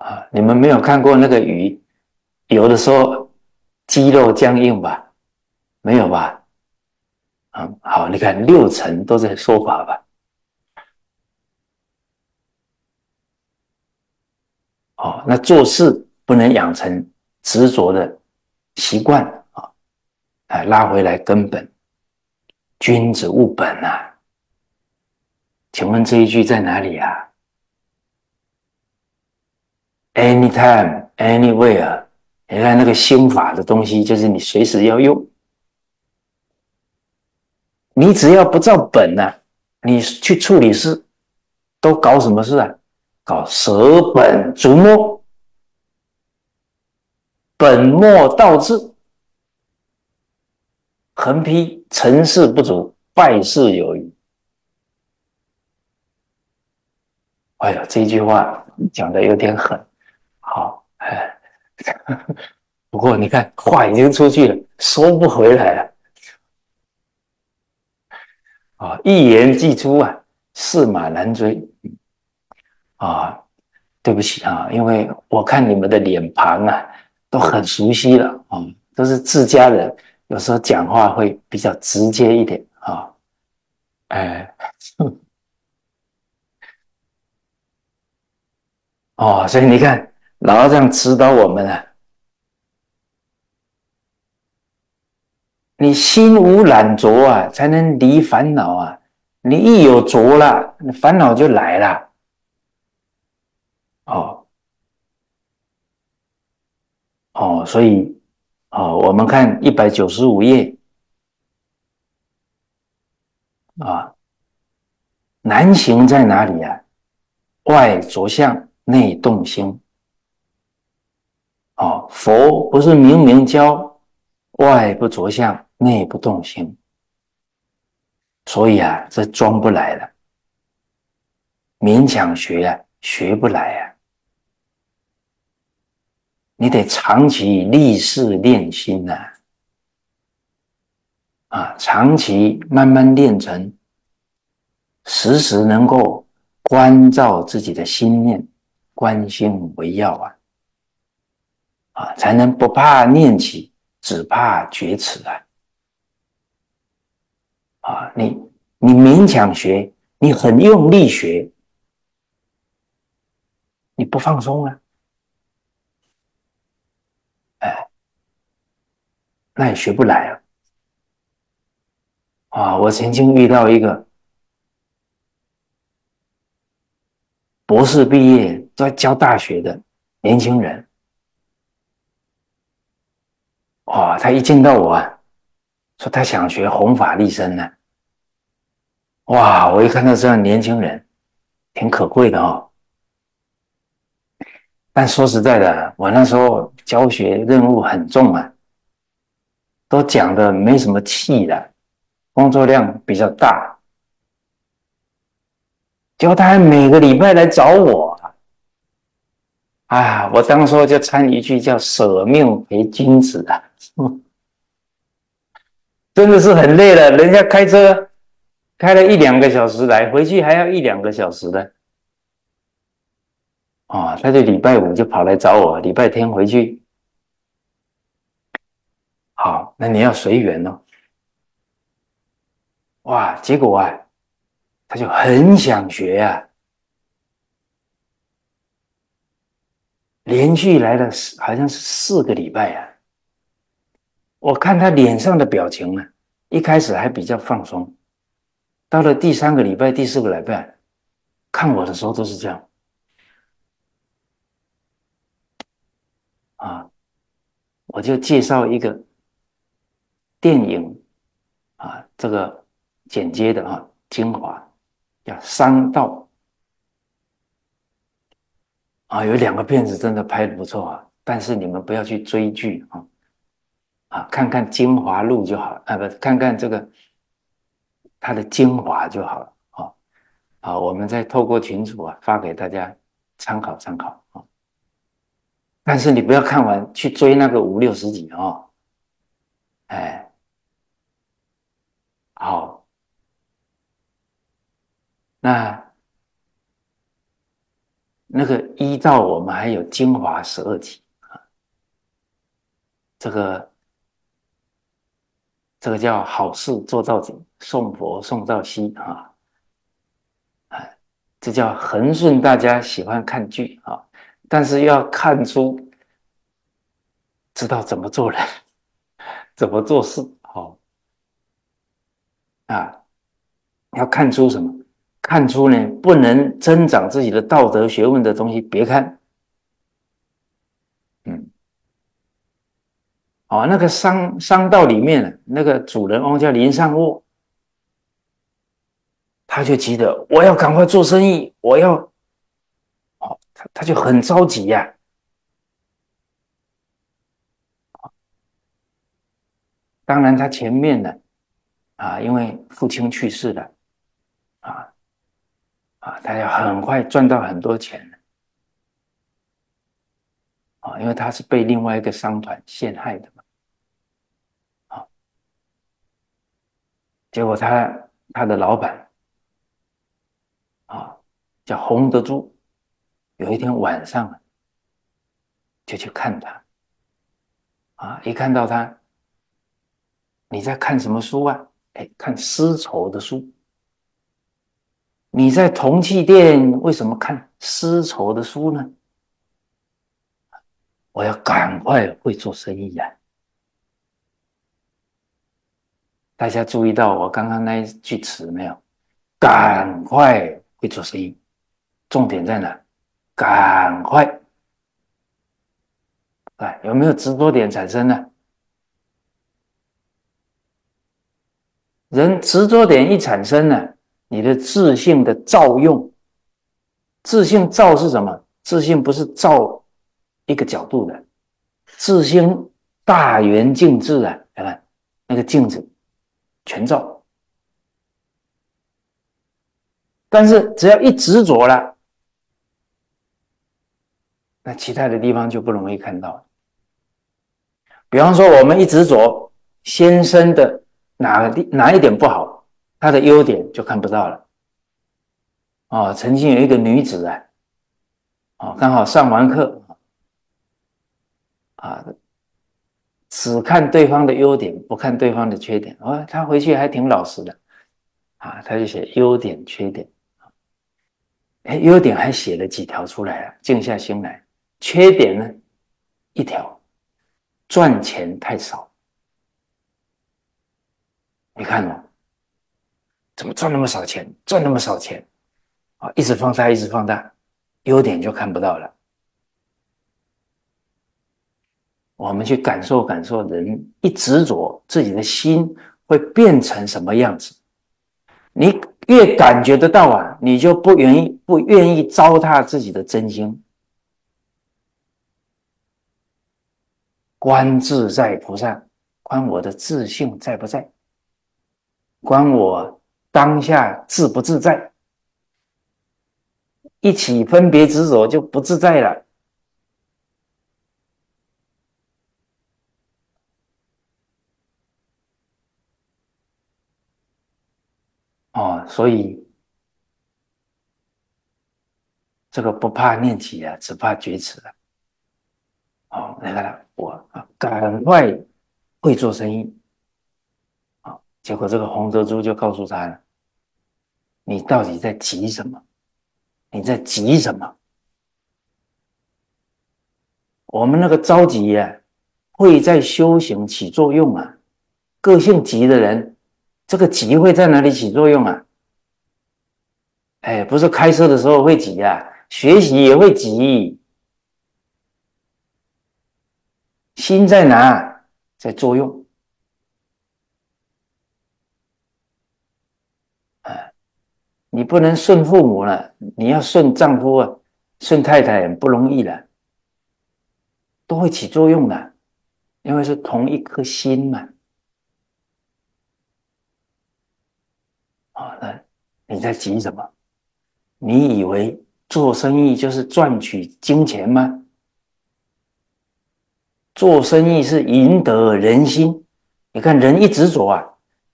啊，你们没有看过那个鱼，有的时候肌肉僵硬吧？没有吧？嗯，好，你看六成都在说法吧？哦，那做事不能养成执着的习惯啊！哎，拉回来根本，君子务本呐。请问这一句在哪里啊？Anytime, anywhere，你看那个心法的东西，就是你随时要用。你只要不照本呢，你去处理事，都搞什么事啊？搞舍本逐末，本末倒置，横批成事不足，败事有余。哎呀，这句话讲的有点狠。好，哎，不过你看话已经出去了，收不回来了。啊，一言既出啊，驷马难追。啊，对不起啊，因为我看你们的脸庞啊，都很熟悉了啊，都是自家人，有时候讲话会比较直接一点啊。哎，哦，所以你看。老这样指导我们啊，你心无懒浊啊，才能离烦恼啊。你一有浊了，烦恼就来了。哦哦，所以哦，我们看一百九十五页啊，难行在哪里啊？外着相，内动心。哦，佛不是明明教外不着相，内不动心。所以啊，这装不来了，勉强学啊，学不来啊。你得长期立誓练心呐，啊，长期慢慢练成，时时能够关照自己的心念，观心为要啊，啊，才能不怕念起，只怕觉迟啊。啊，你你勉强学，你很用力学，你不放松啊，哎，那也学不来啊。啊，我曾经遇到一个博士毕业在教大学的年轻人，哇，他一见到我啊。说他想学弘法利生呢，哇！我一看到这样年轻人，挺可贵的哦。但说实在的，我那时候教学任务很重啊，都讲的没什么气的，工作量比较大。结果他还每个礼拜来找我，啊！我当初就参一句叫“舍命陪君子”啊。真的是很累了，人家开车开了一两个小时来，回去还要一两个小时的，哦，他就礼拜五就跑来找我，礼拜天回去。好，那你要随缘哦。哇，结果啊，他就很想学呀，连续来了四，好像是四个礼拜啊。我看他脸上的表情呢，一开始还比较放松，到了第三个礼拜、第四个礼拜，看我的时候都是这样，啊，我就介绍一个电影，啊，这个剪接的啊精华，叫《商道》，啊，有两个片子真的拍的不错啊，但是你们不要去追剧啊。啊，看看精华录就好啊，不，看看这个它的精华就好了啊。好，我们再透过群主啊发给大家参考参考啊。但是你不要看完去追那个五六十集啊。哎，好，那那个依照我们还有精华十二集啊，这个。这个叫好事做到底，送佛送到西啊！哎，这叫恒顺大家喜欢看剧啊，但是要看出知道怎么做人，怎么做事，好啊！要看出什么？看出呢，不能增长自己的道德学问的东西，别看。嗯哦，那个商商道里面那个主人翁叫林尚沃，他就急得我要赶快做生意，我要，哦，他他就很着急呀。当然他前面呢，啊，因为父亲去世了，啊，他要很快赚到很多钱啊，因为他是被另外一个商团陷害的嘛。结果他他的老板啊叫洪德珠，有一天晚上就去看他啊，一看到他，你在看什么书啊？哎，看丝绸的书。你在铜器店为什么看丝绸的书呢？我要赶快会做生意呀！大家注意到我刚刚那一句词没有？赶快会做生意，重点在哪？赶快，哎，有没有执着点产生呢？人执着点一产生呢，你的自信的照用，自信照是什么？自信不是照一个角度的，自信大圆镜智啊，看那个镜子全照，但是只要一执着了，那其他的地方就不容易看到了。比方说，我们一执着先生的。哪个地哪一点不好，他的优点就看不到了。哦，曾经有一个女子啊，哦，刚好上完课，啊，只看对方的优点，不看对方的缺点。哦，她回去还挺老实的，啊，她就写优点、缺点。哎，优点还写了几条出来了，静下心来。缺点呢，一条，赚钱太少。你看哦，怎么赚那么少钱？赚那么少钱啊！一直放大，一直放大，优点就看不到了。我们去感受感受，人一执着，自己的心会变成什么样子？你越感觉得到啊，你就不愿意不愿意糟蹋自己的真心。观自在菩萨，观我的自信在不在？观我当下自不自在，一起分别执着就不自在了。哦，所以这个不怕念起啊，只怕觉迟了。哦，来来，我，赶快会做生意。结果这个洪德珠就告诉他了：“你到底在急什么？你在急什么？我们那个着急呀，会在修行起作用啊。个性急的人，这个急会在哪里起作用啊？哎，不是开车的时候会急啊，学习也会急。心在哪？在作用。”你不能顺父母了，你要顺丈夫啊，顺太太不容易了，都会起作用的，因为是同一颗心嘛。啊，那你在急什么？你以为做生意就是赚取金钱吗？做生意是赢得人心。你看人一执着啊，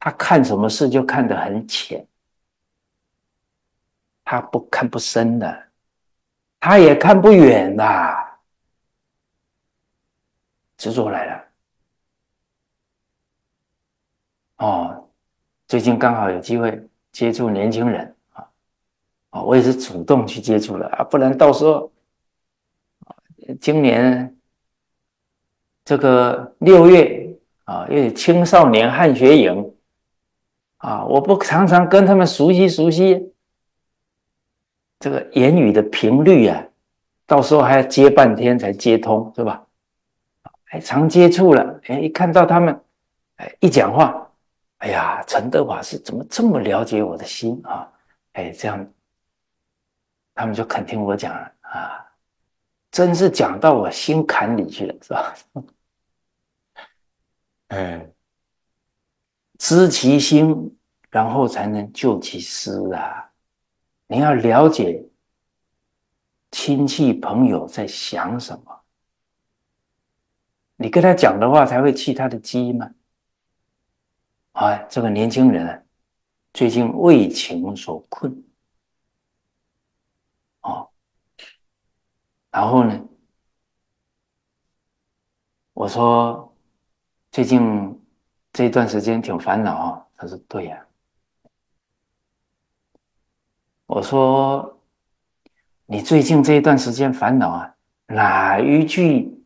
他看什么事就看得很浅。他不看不深的，他也看不远的，执着来了。哦，最近刚好有机会接触年轻人啊，啊，我也是主动去接触了啊，不然到时候，今年这个六月啊，因为青少年汉学营啊，我不常常跟他们熟悉熟悉。这个言语的频率啊，到时候还要接半天才接通，是吧？哎，常接触了，哎，一看到他们，哎，一讲话，哎呀，陈德华是怎么这么了解我的心啊？哎，这样，他们就肯听我讲了啊，真是讲到我心坎里去了，是吧？嗯，知其心，然后才能救其师啊。你要了解亲戚朋友在想什么，你跟他讲的话才会气他的机嘛。啊，这个年轻人最近为情所困，哦，然后呢，我说最近这段时间挺烦恼啊，他说对呀。我说：“你最近这一段时间烦恼啊，哪一句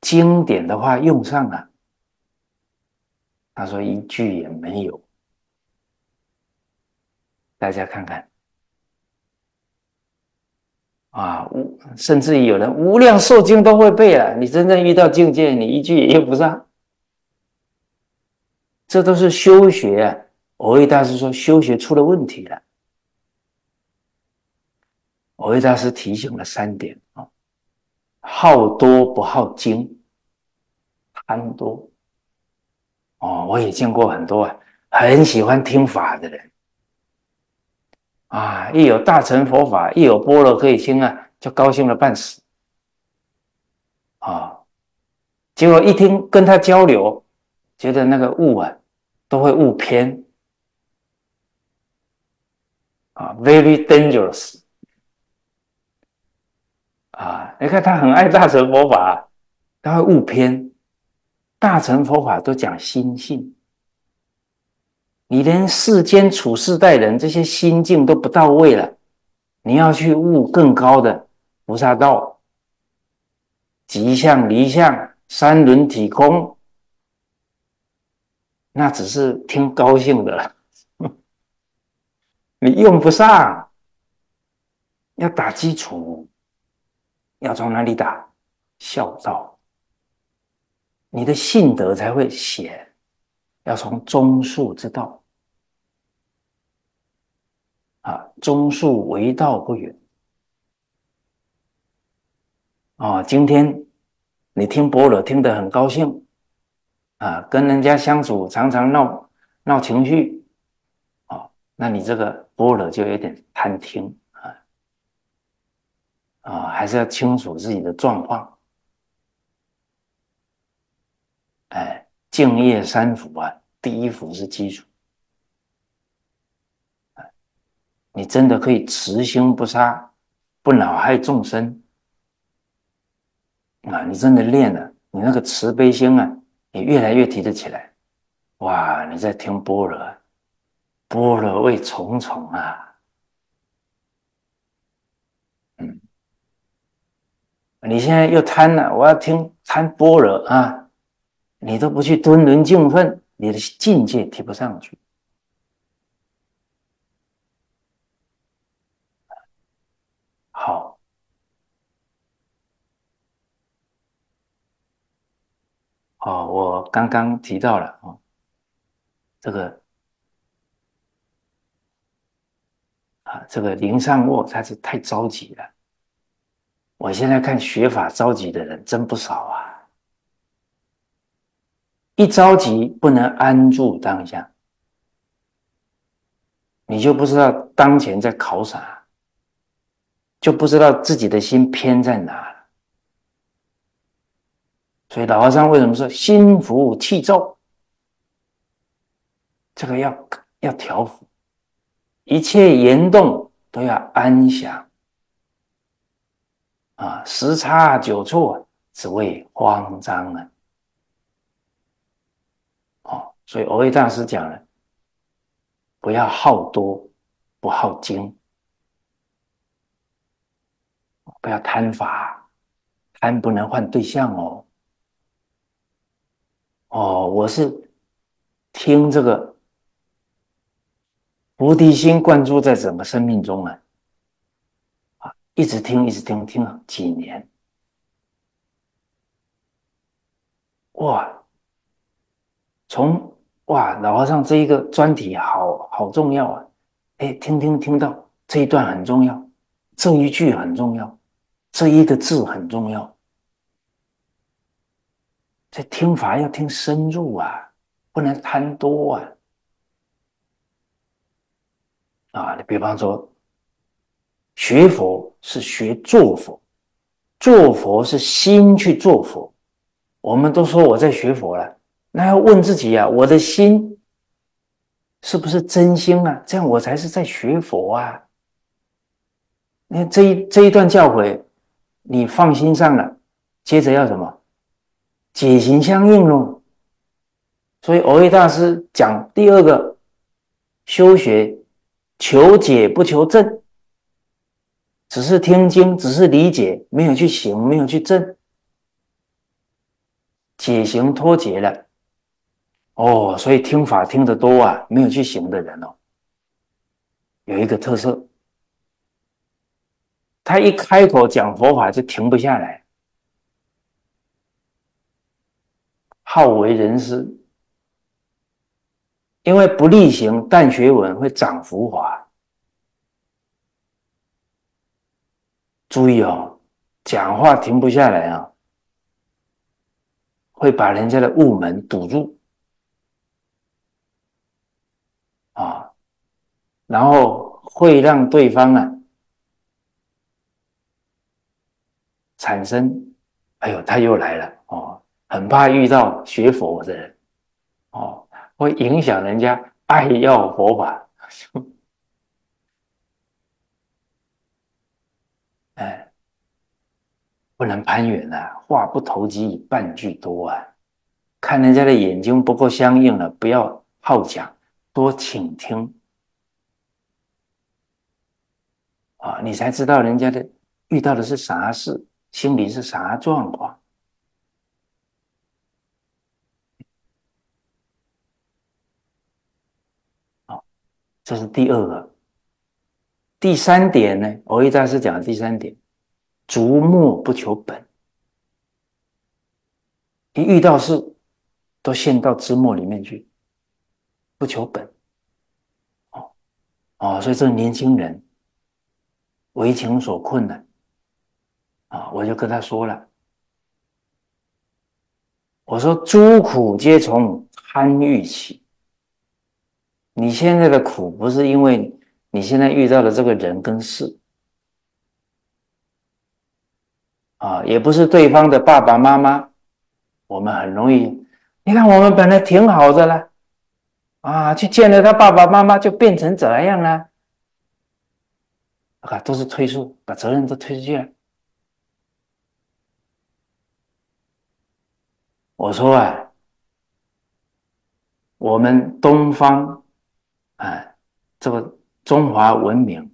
经典的话用上了？他说一句也没有。大家看看，啊，无甚至有人无量寿经都会背了，你真正遇到境界，你一句也用不上。这都是修学啊！我为大师说，修学出了问题了。我为大师提醒了三点啊：好多不好精，贪多。哦，我也见过很多啊，很喜欢听法的人啊，一有大乘佛法，一有般若可以听啊，就高兴了半死啊。结果一听跟他交流，觉得那个悟啊，都会悟偏啊，very dangerous 啊！你看他很爱大乘佛法，他会悟偏。大乘佛法都讲心性，你连世间处世待人这些心境都不到位了，你要去悟更高的菩萨道，吉相离相三轮体空，那只是听高兴的了，你用不上，要打基础，要从哪里打？孝道。你的性德才会显，要从中恕之道啊，中恕为道不远啊。今天你听般若听得很高兴啊，跟人家相处常常闹闹情绪啊，那你这个般若就有点贪听啊，还是要清楚自己的状况。哎，敬业三福啊，第一福是基础。你真的可以慈心不杀，不恼害众生啊！你真的练了，你那个慈悲心啊，也越来越提得起来。哇！你在听般若，般若味重重啊！嗯，你现在又贪了，我要听贪般若啊！你都不去敦伦敬奋，你的境界提不上去。好，好，我刚刚提到了啊，这个啊，这个林上卧他是太着急了。我现在看学法着急的人真不少啊。一着急不能安住当下，你就不知道当前在考啥，就不知道自己的心偏在哪。所以老和尚为什么说心浮气躁？这个要要调伏，一切言动都要安详啊，十差九错只为慌张啊。所以，欧维大师讲了，不要好多，不好精，不要贪法，贪不能换对象哦。哦，我是听这个菩提心灌注在整个生命中啊，啊，一直听，一直听，听了几年，哇，从。哇，老和尚这一个专题好好重要啊！哎，听听听到这一段很重要，这一句很重要，这一个字很重要。这听法要听深入啊，不能贪多啊！啊，你比方说，学佛是学做佛，做佛是心去做佛。我们都说我在学佛了。那要问自己呀，我的心是不是真心啊？这样我才是在学佛啊。那这一这一段教诲，你放心上了，接着要什么？解行相应喽。所以，偶益大师讲第二个修学，求解不求证，只是听经，只是理解，没有去行，没有去证，解行脱节了。哦，所以听法听得多啊，没有去行的人哦，有一个特色，他一开口讲佛法就停不下来，好为人师，因为不力行但学文会长浮华。注意哦，讲话停不下来啊，会把人家的悟门堵住。啊，然后会让对方啊产生，哎呦，他又来了哦，很怕遇到学佛的人哦，会影响人家爱要佛法，哎，不能攀缘呐，话不投机半句多啊，看人家的眼睛不够相应了，不要好讲。多倾听啊，你才知道人家的遇到的是啥事，心里是啥状况。好，这是第二个。第三点呢，我一大师讲的第三点，逐末不求本。一遇到事，都陷到枝末里面去。不求本，哦哦，所以这年轻人为情所困呢，啊，我就跟他说了，我说诸苦皆从贪欲起，你现在的苦不是因为你现在遇到的这个人跟事，啊，也不是对方的爸爸妈妈，我们很容易，你看我们本来挺好的了。啊，去见了他爸爸妈妈，就变成怎样了？啊，都是推出，把责任都推出去了。我说啊，我们东方啊，这个中华文明，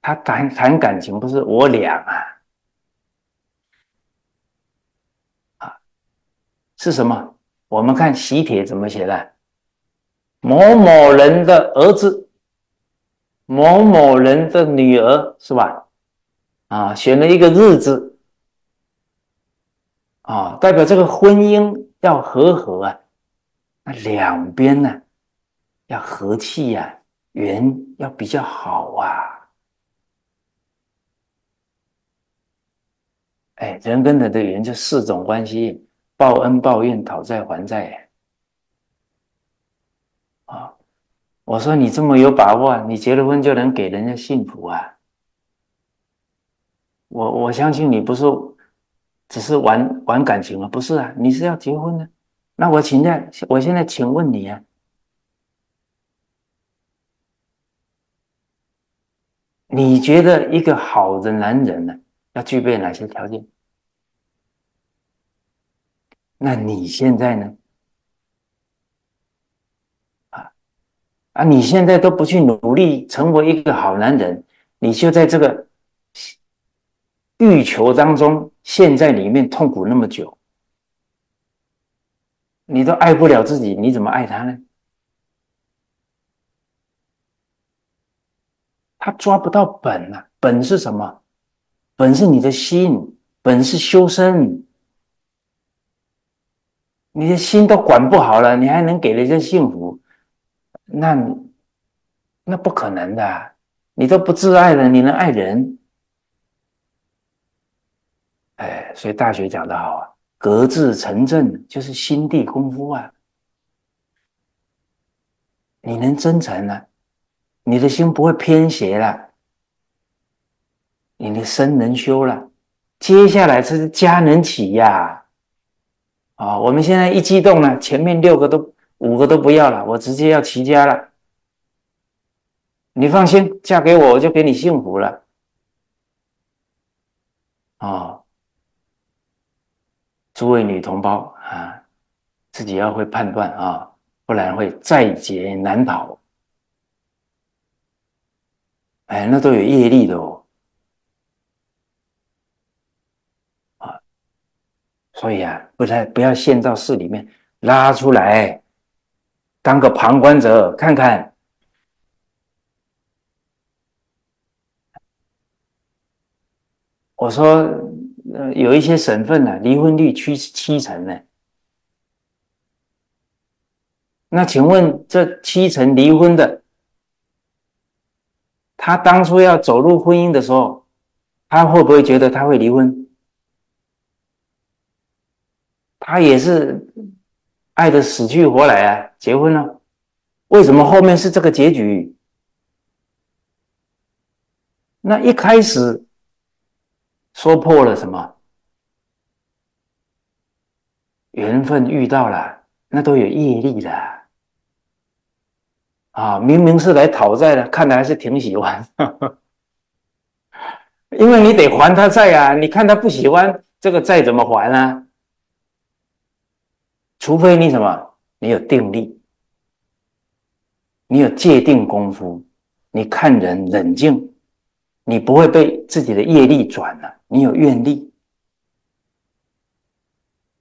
他谈谈感情不是我俩，啊，是什么？我们看喜帖怎么写的？某某人的儿子，某某人的女儿，是吧？啊，选了一个日子，啊，代表这个婚姻要和和啊，那两边呢要和气呀，缘要比较好啊。哎，人跟人的缘就四种关系：报恩、报怨、讨债、还债。啊！我说你这么有把握，你结了婚就能给人家幸福啊？我我相信你不是只是玩玩感情啊，不是啊？你是要结婚的。那我请在，我现在请问你啊，你觉得一个好的男人呢，要具备哪些条件？那你现在呢？啊啊！你现在都不去努力成为一个好男人，你就在这个欲求当中陷在里面痛苦那么久，你都爱不了自己，你怎么爱他呢？他抓不到本啊！本是什么？本是你的心，本是修身。你的心都管不好了，你还能给人家幸福？那，那不可能的，你都不自爱了，你能爱人？哎，所以大学讲的好啊，格致成正就是心地功夫啊。你能真诚了，你的心不会偏邪了，你的身能修了，接下来这是家能起呀。啊我们现在一激动呢，前面六个都。五个都不要了，我直接要齐家了。你放心，嫁给我，我就给你幸福了。啊，诸位女同胞啊，自己要会判断啊，不然会在劫难逃。哎，那都有业力的哦。所以啊，不太不要陷到事里面。拉出来，当个旁观者看看。我说，呃，有一些省份呢，离婚率趋七成呢。那请问这七成离婚的，他当初要走入婚姻的时候，他会不会觉得他会离婚？他也是爱的死去活来啊，结婚了。为什么后面是这个结局？那一开始说破了什么？缘分遇到了，那都有业力的。啊，明明是来讨债的，看来还是挺喜欢，因为你得还他债啊。你看他不喜欢这个债怎么还啊？除非你什么，你有定力，你有界定功夫，你看人冷静，你不会被自己的业力转了。你有愿力，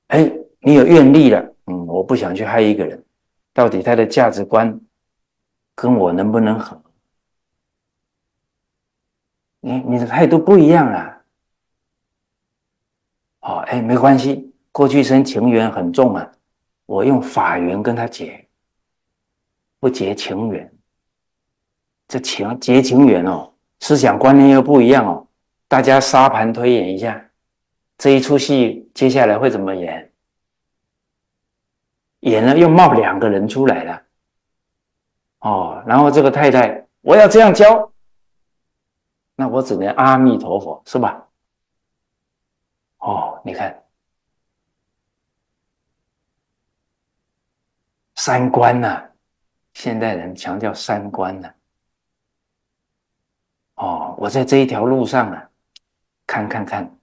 哎，你有愿力了，嗯，我不想去害一个人，到底他的价值观。跟我能不能合？你你的态度不一样啊。哦，哎，没关系，过去生情缘很重啊，我用法缘跟他结，不结情缘。这情结情缘哦，思想观念又不一样哦。大家沙盘推演一下，这一出戏接下来会怎么演？演了又冒两个人出来了。哦，然后这个太太，我要这样教，那我只能阿弥陀佛，是吧？哦，你看，三观呐，现代人强调三观呐。哦，我在这一条路上啊，看看看，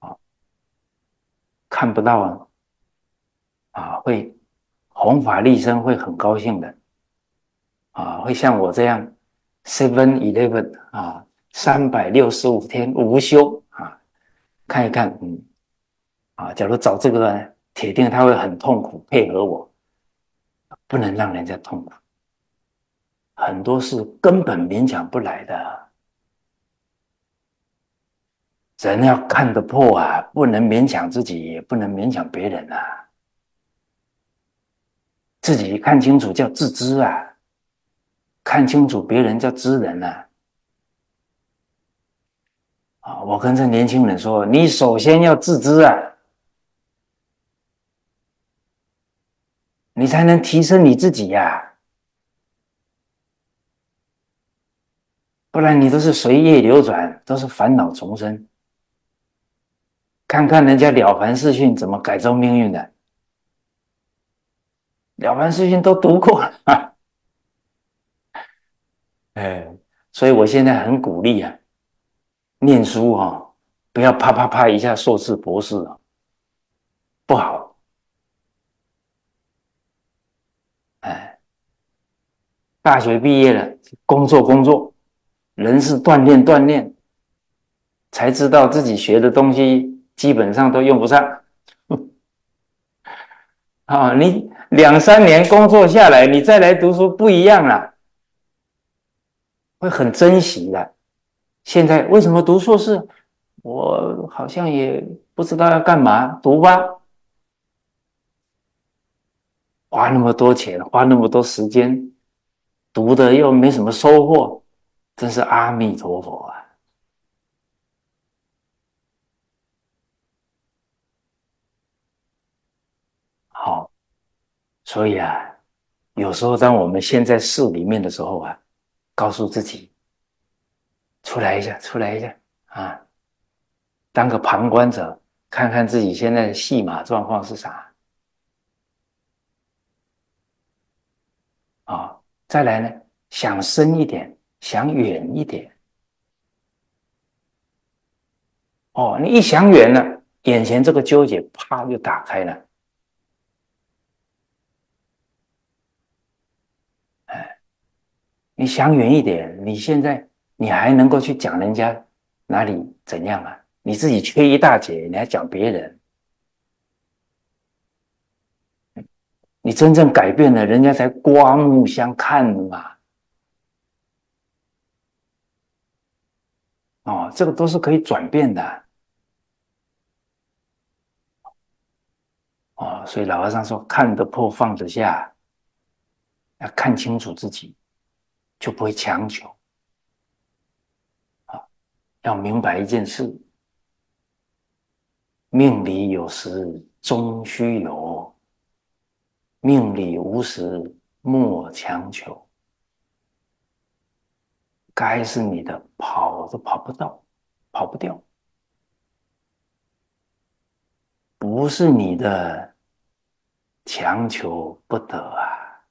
哦，看不到啊，啊会。弘法利生会很高兴的，啊，会像我这样 seven eleven 啊，三百六十五天无休啊，看一看，嗯，啊，假如找这个，铁定他会很痛苦，配合我，不能让人家痛苦，很多事根本勉强不来的，人要看得破啊，不能勉强自己，也不能勉强别人啊。自己看清楚叫自知啊，看清楚别人叫知人啊。啊，我跟这年轻人说，你首先要自知啊，你才能提升你自己呀，不然你都是随业流转，都是烦恼重生。看看人家了凡四训怎么改造命运的。了凡四训都读过了，哎，所以我现在很鼓励啊，念书啊，不要啪啪啪一下硕士博士啊，不好，哎，大学毕业了，工作工作，人是锻炼锻炼，才知道自己学的东西基本上都用不上，啊，你。两三年工作下来，你再来读书不一样了，会很珍惜的。现在为什么读硕士？我好像也不知道要干嘛，读吧。花那么多钱，花那么多时间，读的又没什么收获，真是阿弥陀佛啊！好。所以啊，有时候当我们陷在事里面的时候啊，告诉自己出来一下，出来一下啊，当个旁观者，看看自己现在的戏码状况是啥啊。再来呢，想深一点，想远一点。哦，你一想远了，眼前这个纠结啪就打开了。你想远一点，你现在你还能够去讲人家哪里怎样啊？你自己缺一大截，你还讲别人？你真正改变了，人家才刮目相看嘛。哦，这个都是可以转变的。哦，所以老和尚说：“看得破，放得下。”要看清楚自己，就不会强求。啊，要明白一件事：命里有时终须有，命里无时莫强求。该是你的，跑都跑不到，跑不掉；不是你的，强求不得啊。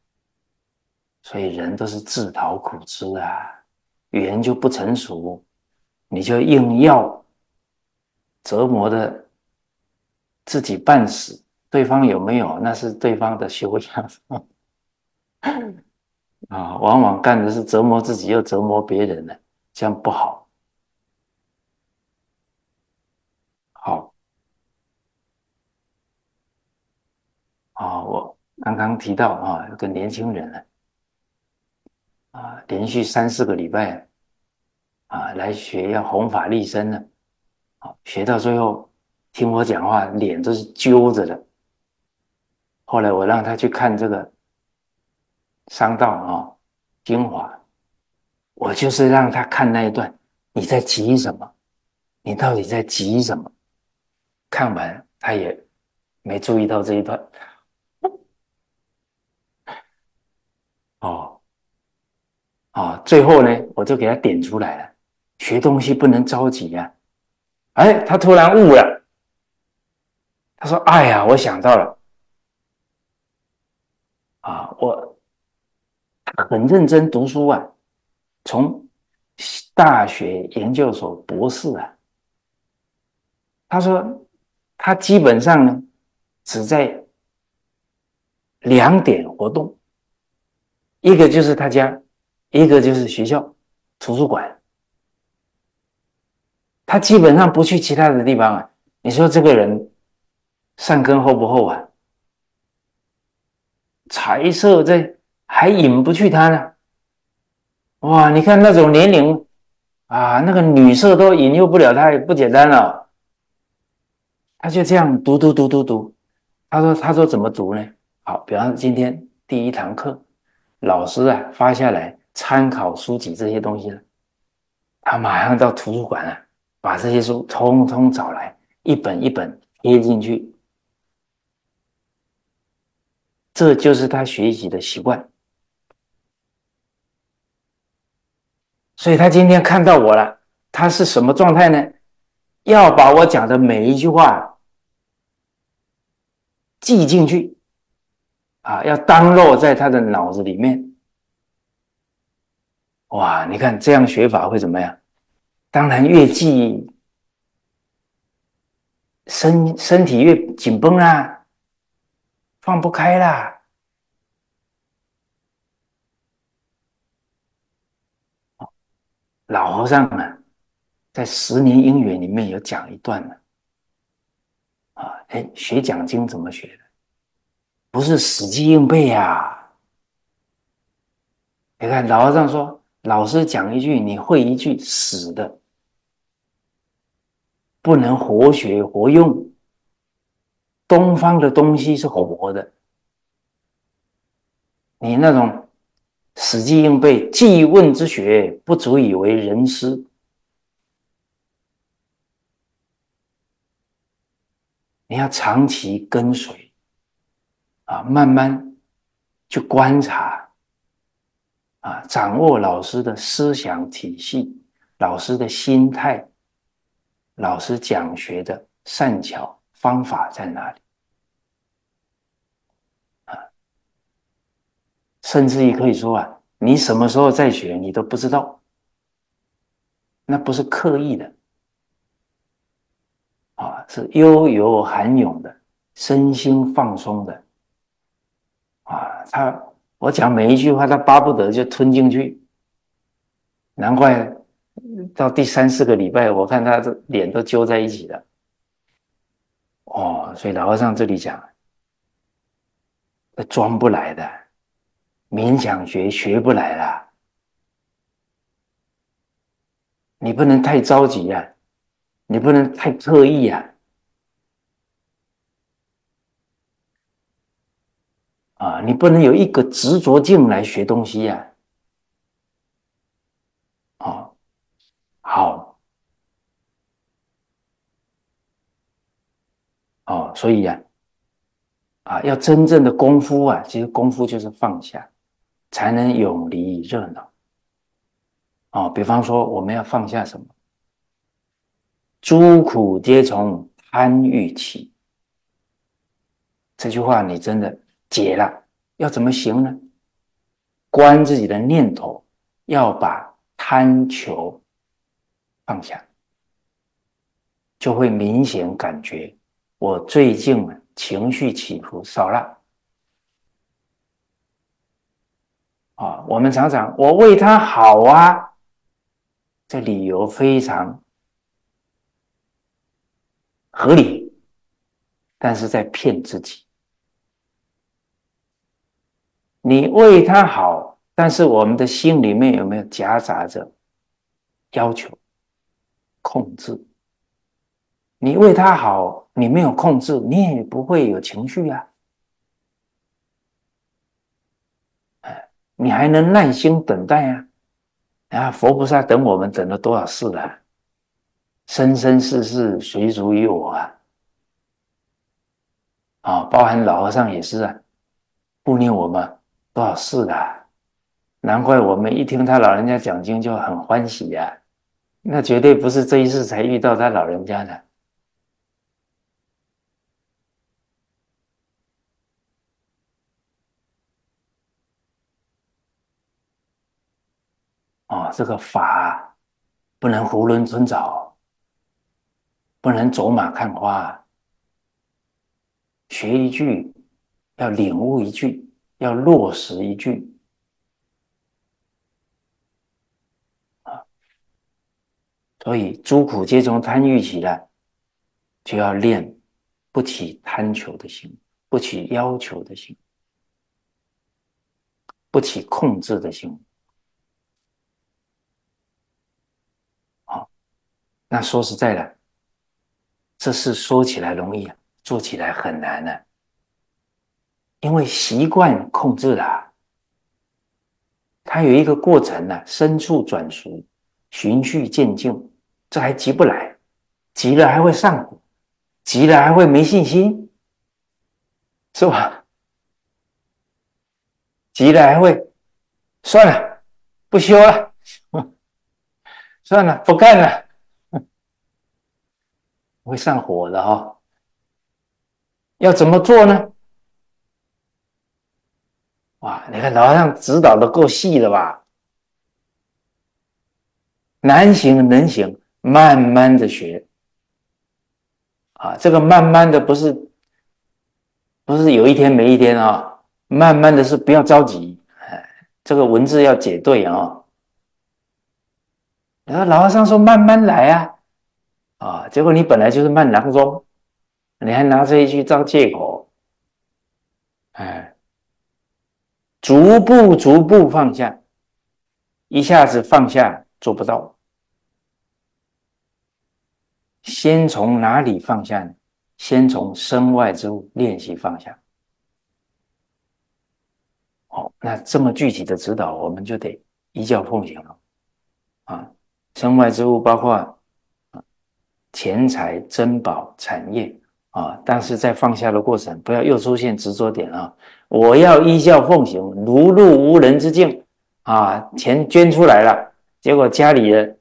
所以人都是自讨苦吃啊，语言就不成熟，你就硬要折磨的自己半死，对方有没有那是对方的修养 啊，往往干的是折磨自己又折磨别人呢，这样不好。好，啊，我刚刚提到啊，有个年轻人呢。啊，连续三四个礼拜，啊，来学要弘法立身呢，啊，学到最后听我讲话，脸都是揪着的。后来我让他去看这个商道啊精华，我就是让他看那一段，你在急什么？你到底在急什么？看完他也没注意到这一段，哦。啊，最后呢，我就给他点出来了。学东西不能着急呀。哎，他突然悟了。他说：“哎呀，我想到了。啊，我很认真读书啊，从大学、研究所、博士啊。他说，他基本上呢，只在两点活动，一个就是他家。”一个就是学校图书馆，他基本上不去其他的地方啊。你说这个人善根厚不厚啊？财色这还引不去他呢。哇，你看那种年龄啊，那个女色都引诱不了他，也不简单了。他就这样读读读读读。他说：“他说怎么读呢？好，比方今天第一堂课，老师啊发下来。”参考书籍这些东西了，他马上到图书馆啊，把这些书通通找来，一本一本贴进去。这就是他学习的习惯。所以他今天看到我了，他是什么状态呢？要把我讲的每一句话记进去，啊，要当落在他的脑子里面。哇，你看这样学法会怎么样？当然越记身身体越紧绷啦，放不开啦。老和尚啊，在十年姻缘里面有讲一段呢。啊，哎，学讲经怎么学的？不是死记硬背呀。你看老和尚说。老师讲一句，你会一句，死的不能活学活用。东方的东西是活的，你那种死记硬背、记问之学，不足以为人师。你要长期跟随，啊，慢慢去观察。啊，掌握老师的思想体系，老师的心态，老师讲学的善巧方法在哪里？甚至于可以说啊，你什么时候在学，你都不知道，那不是刻意的，啊，是悠游涵涌的，身心放松的，啊，他。我讲每一句话，他巴不得就吞进去。难怪到第三四个礼拜，我看他的脸都揪在一起了。哦，所以老和尚这里讲，装不来的，勉强学学不来了。你不能太着急呀，你不能太刻意呀，啊，你不能有一个执着劲来学东西呀。啊，好，哦，所以呀，啊，要真正的功夫啊，其实功夫就是放下，才能永离热闹。哦，比方说，我们要放下什么？诸苦皆从贪欲起。这句话你真的解了，要怎么行呢？观自己的念头，要把贪求放下，就会明显感觉我最近情绪起伏少了。啊，我们常常我为他好啊。这理由非常合理，但是在骗自己。你为他好，但是我们的心里面有没有夹杂着要求、控制？你为他好，你没有控制，你也不会有情绪呀。你还能耐心等待呀？啊，佛菩萨等我们等了多少世了？生生世世随逐于我啊！啊，包含老和尚也是啊，护念我们多少世了？难怪我们一听他老人家讲经就很欢喜呀！那绝对不是这一世才遇到他老人家的。哦，这个法不能囫囵吞枣，不能走马看花。学一句，要领悟一句，要落实一句。啊，所以诸苦皆从贪欲起来，就要练不起贪求的心，不起要求的心，不起控制的心。那说实在的，这事说起来容易，做起来很难呢。因为习惯控制了，它有一个过程呢，深处转熟，循序渐进，这还急不来，急了还会上火，急了还会没信心，是吧？急了还会算了，不修了，算了，不干了。会上火的哈，要怎么做呢？哇，你看老和尚指导的够细了吧？难行能行，慢慢的学。啊，这个慢慢的不是不是有一天没一天啊，慢慢的是不要着急，哎，这个文字要解对啊。然后老和尚说慢慢来啊。啊！结果你本来就是慢郎中，你还拿这一句当借口，哎，逐步逐步放下，一下子放下做不到。先从哪里放下呢？先从身外之物练习放下。好，那这么具体的指导，我们就得依教奉行了。啊，身外之物包括。钱财、珍宝、产业啊，但是在放下的过程，不要又出现执着点啊！我要依教奉行，如入无人之境啊！钱捐出来了，结果家里人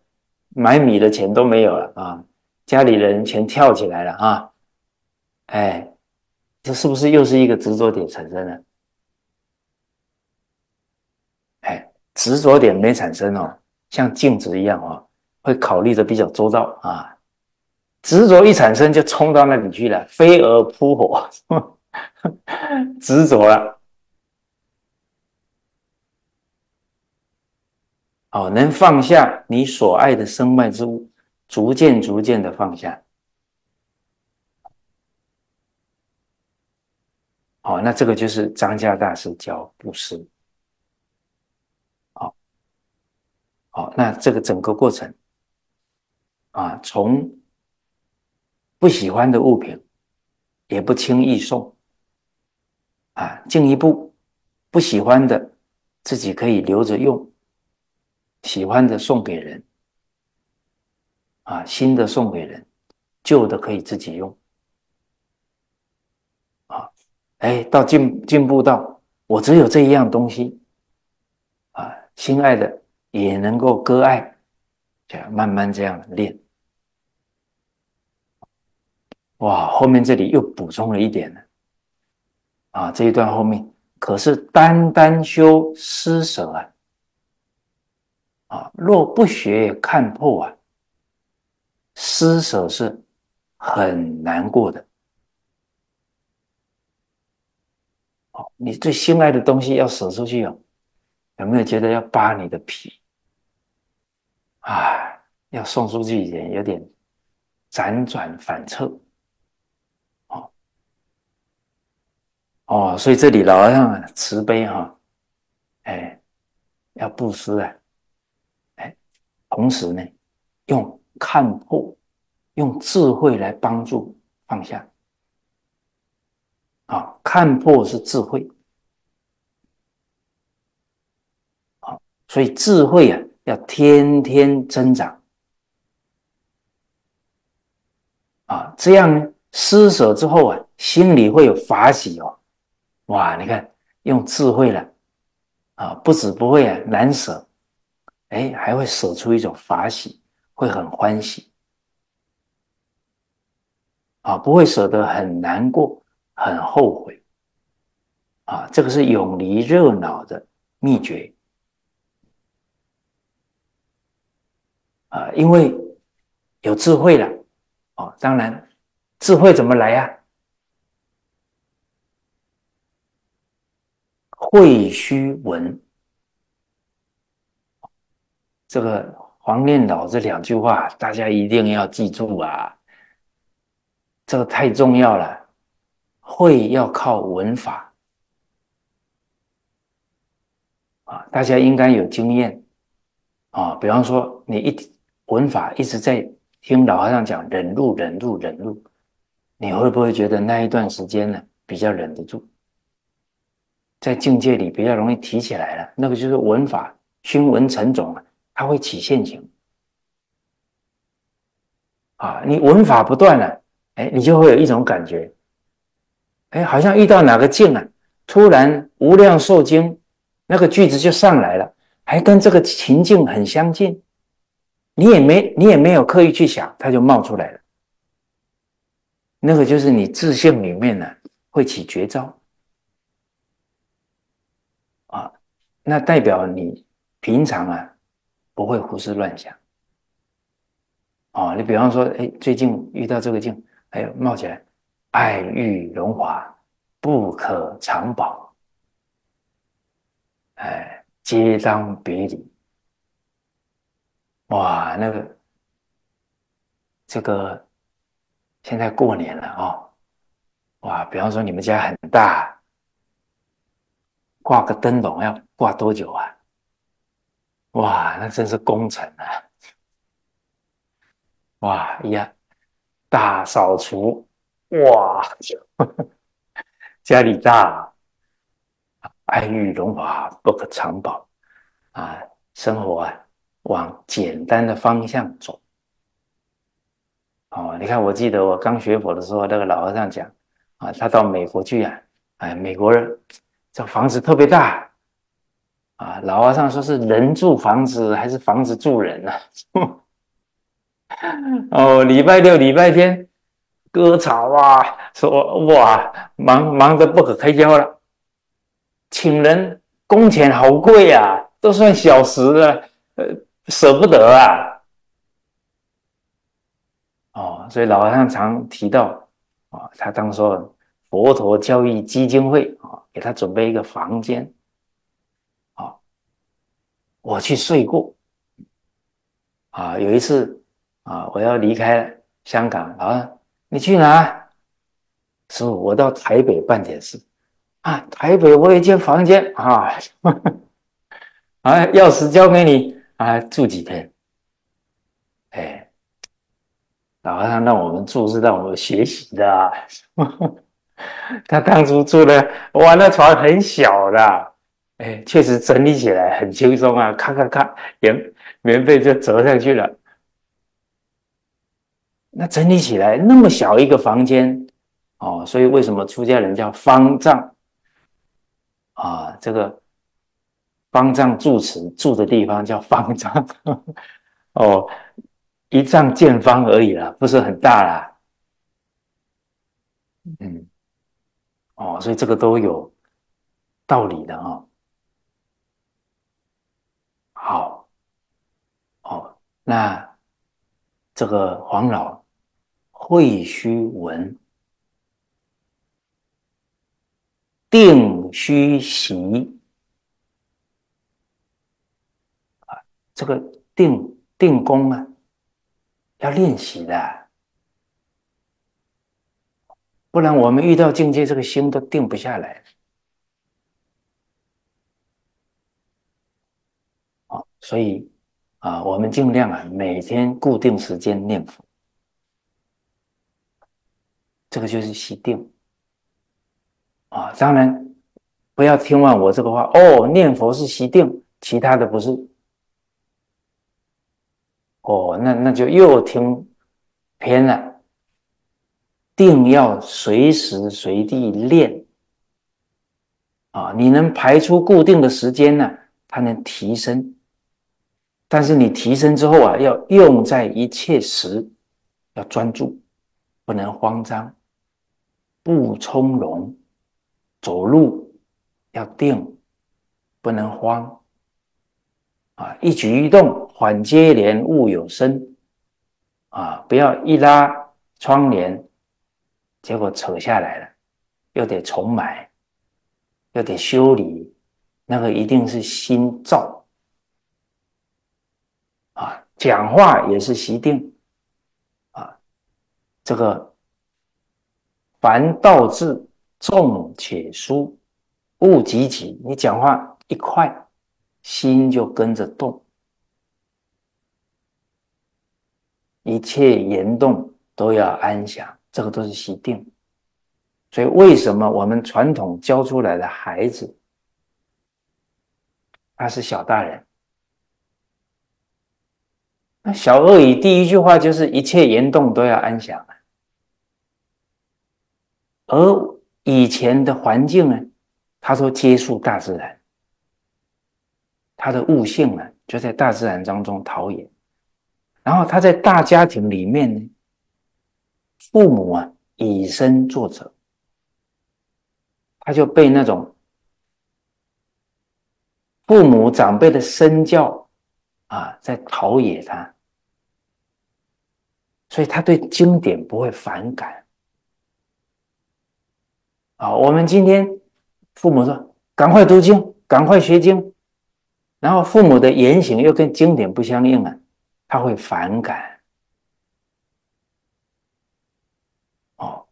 买米的钱都没有了啊！家里人全跳起来了啊！哎，这是不是又是一个执着点产生了？哎，执着点没产生哦，像镜子一样哦，会考虑的比较周到啊。执着一产生，就冲到那里去了，飞蛾扑火，执着了。哦，能放下你所爱的身外之物，逐渐逐渐的放下。好，那这个就是张家大师教布施。好，好，那这个整个过程啊，从不喜欢的物品也不轻易送啊，进一步不喜欢的自己可以留着用，喜欢的送给人啊，新的送给人，旧的可以自己用。啊哎，到进进步到我只有这一样东西啊，心爱的也能够割爱，这样慢慢这样练。哇，后面这里又补充了一点呢，啊，这一段后面可是单单修施舍啊，啊，若不学看破啊，施舍是很难过的。你最心爱的东西要舍出去哦，有没有觉得要扒你的皮？啊，要送出去一点，有点辗转反侧。哦，所以这里老和尚慈悲哈，哎，要布施啊，哎，同时呢，用看破，用智慧来帮助放下。啊，看破是智慧，好，所以智慧啊，要天天增长。啊，这样呢，施舍之后啊，心里会有法喜哦，哇，你看用智慧了啊，不止不会啊难舍，哎，还会舍出一种法喜，会很欢喜啊，不会舍得很难过。很后悔啊！这个是永离热闹的秘诀啊！因为有智慧了哦。当然，智慧怎么来呀？会须闻。这个黄念老这两句话，大家一定要记住啊！这个太重要了。会要靠文法啊，大家应该有经验啊。比方说，你一文法一直在听老和尚讲忍辱、忍辱、忍辱，你会不会觉得那一段时间呢比较忍得住？在境界里比较容易提起来了，那个就是文法熏文成种啊，它会起现行啊。你文法不断了，哎，你就会有一种感觉。哎，好像遇到哪个境啊，突然无量寿经那个句子就上来了，还跟这个情境很相近，你也没你也没有刻意去想，它就冒出来了。那个就是你自信里面呢会起绝招啊，那代表你平常啊不会胡思乱想啊。你比方说，哎，最近遇到这个境，哎冒起来。爱欲荣华，不可长保。哎，皆当别离。哇，那个，这个，现在过年了哦。哇，比方说你们家很大，挂个灯笼要挂多久啊？哇，那真是工程啊！哇呀，大扫除。哇，家里大，爱欲荣华不可长保啊！生活啊，往简单的方向走。哦，你看，我记得我刚学佛的时候，那个老和尚讲啊，他到美国去啊，哎，美国人这房子特别大啊，老和尚说是人住房子还是房子住人呢？哦，礼拜六、礼拜天。割草啊，说哇，忙忙得不可开交了，请人工钱好贵呀，都算小时了，呃，舍不得啊。哦，所以老和尚常提到啊，他当说佛陀教育基金会啊，给他准备一个房间，啊，我去睡过，啊，有一次啊，我要离开香港啊。你去哪？师傅，我到台北办点事。啊，台北我有一间房间啊，啊，钥匙交给你啊，住几天？哎，老和尚让我们住是让我们学习的。他当初住的，哇，那床很小的，哎，确实整理起来很轻松啊，咔咔咔，棉棉被就折上去了。那整理起来那么小一个房间，哦，所以为什么出家人叫方丈？啊，这个方丈住持住的地方叫方丈，哦，一丈见方而已啦，不是很大啦。嗯，哦，所以这个都有道理的啊。好，哦，那这个黄老。会须闻，定须习啊！这个定定功啊，要练习的，不然我们遇到境界，这个心都定不下来。啊，所以啊，我们尽量啊，每天固定时间念佛。这个就是习定啊！当然不要听完我这个话哦，念佛是习定，其他的不是哦，那那就又听偏了。定要随时随地练啊！你能排出固定的时间呢，它能提升。但是你提升之后啊，要用在一切时，要专注，不能慌张。不从容，走路要定，不能慌啊！一举一动缓接连，勿有声啊！不要一拉窗帘，结果扯下来了，又得重买，又得修理，那个一定是心造啊！讲话也是习定啊，这个。凡道字重且疏，勿急急。你讲话一快，心就跟着动，一切言动都要安详。这个都是习定。所以，为什么我们传统教出来的孩子，他是小大人？那小鳄鱼第一句话就是一切言动都要安详。而以前的环境呢，他说接触大自然，他的悟性呢就在大自然当中陶冶。然后他在大家庭里面呢，父母啊以身作则，他就被那种父母长辈的身教啊在陶冶他，所以他对经典不会反感。啊，我们今天父母说赶快读经，赶快学经，然后父母的言行又跟经典不相应了，他会反感。哦，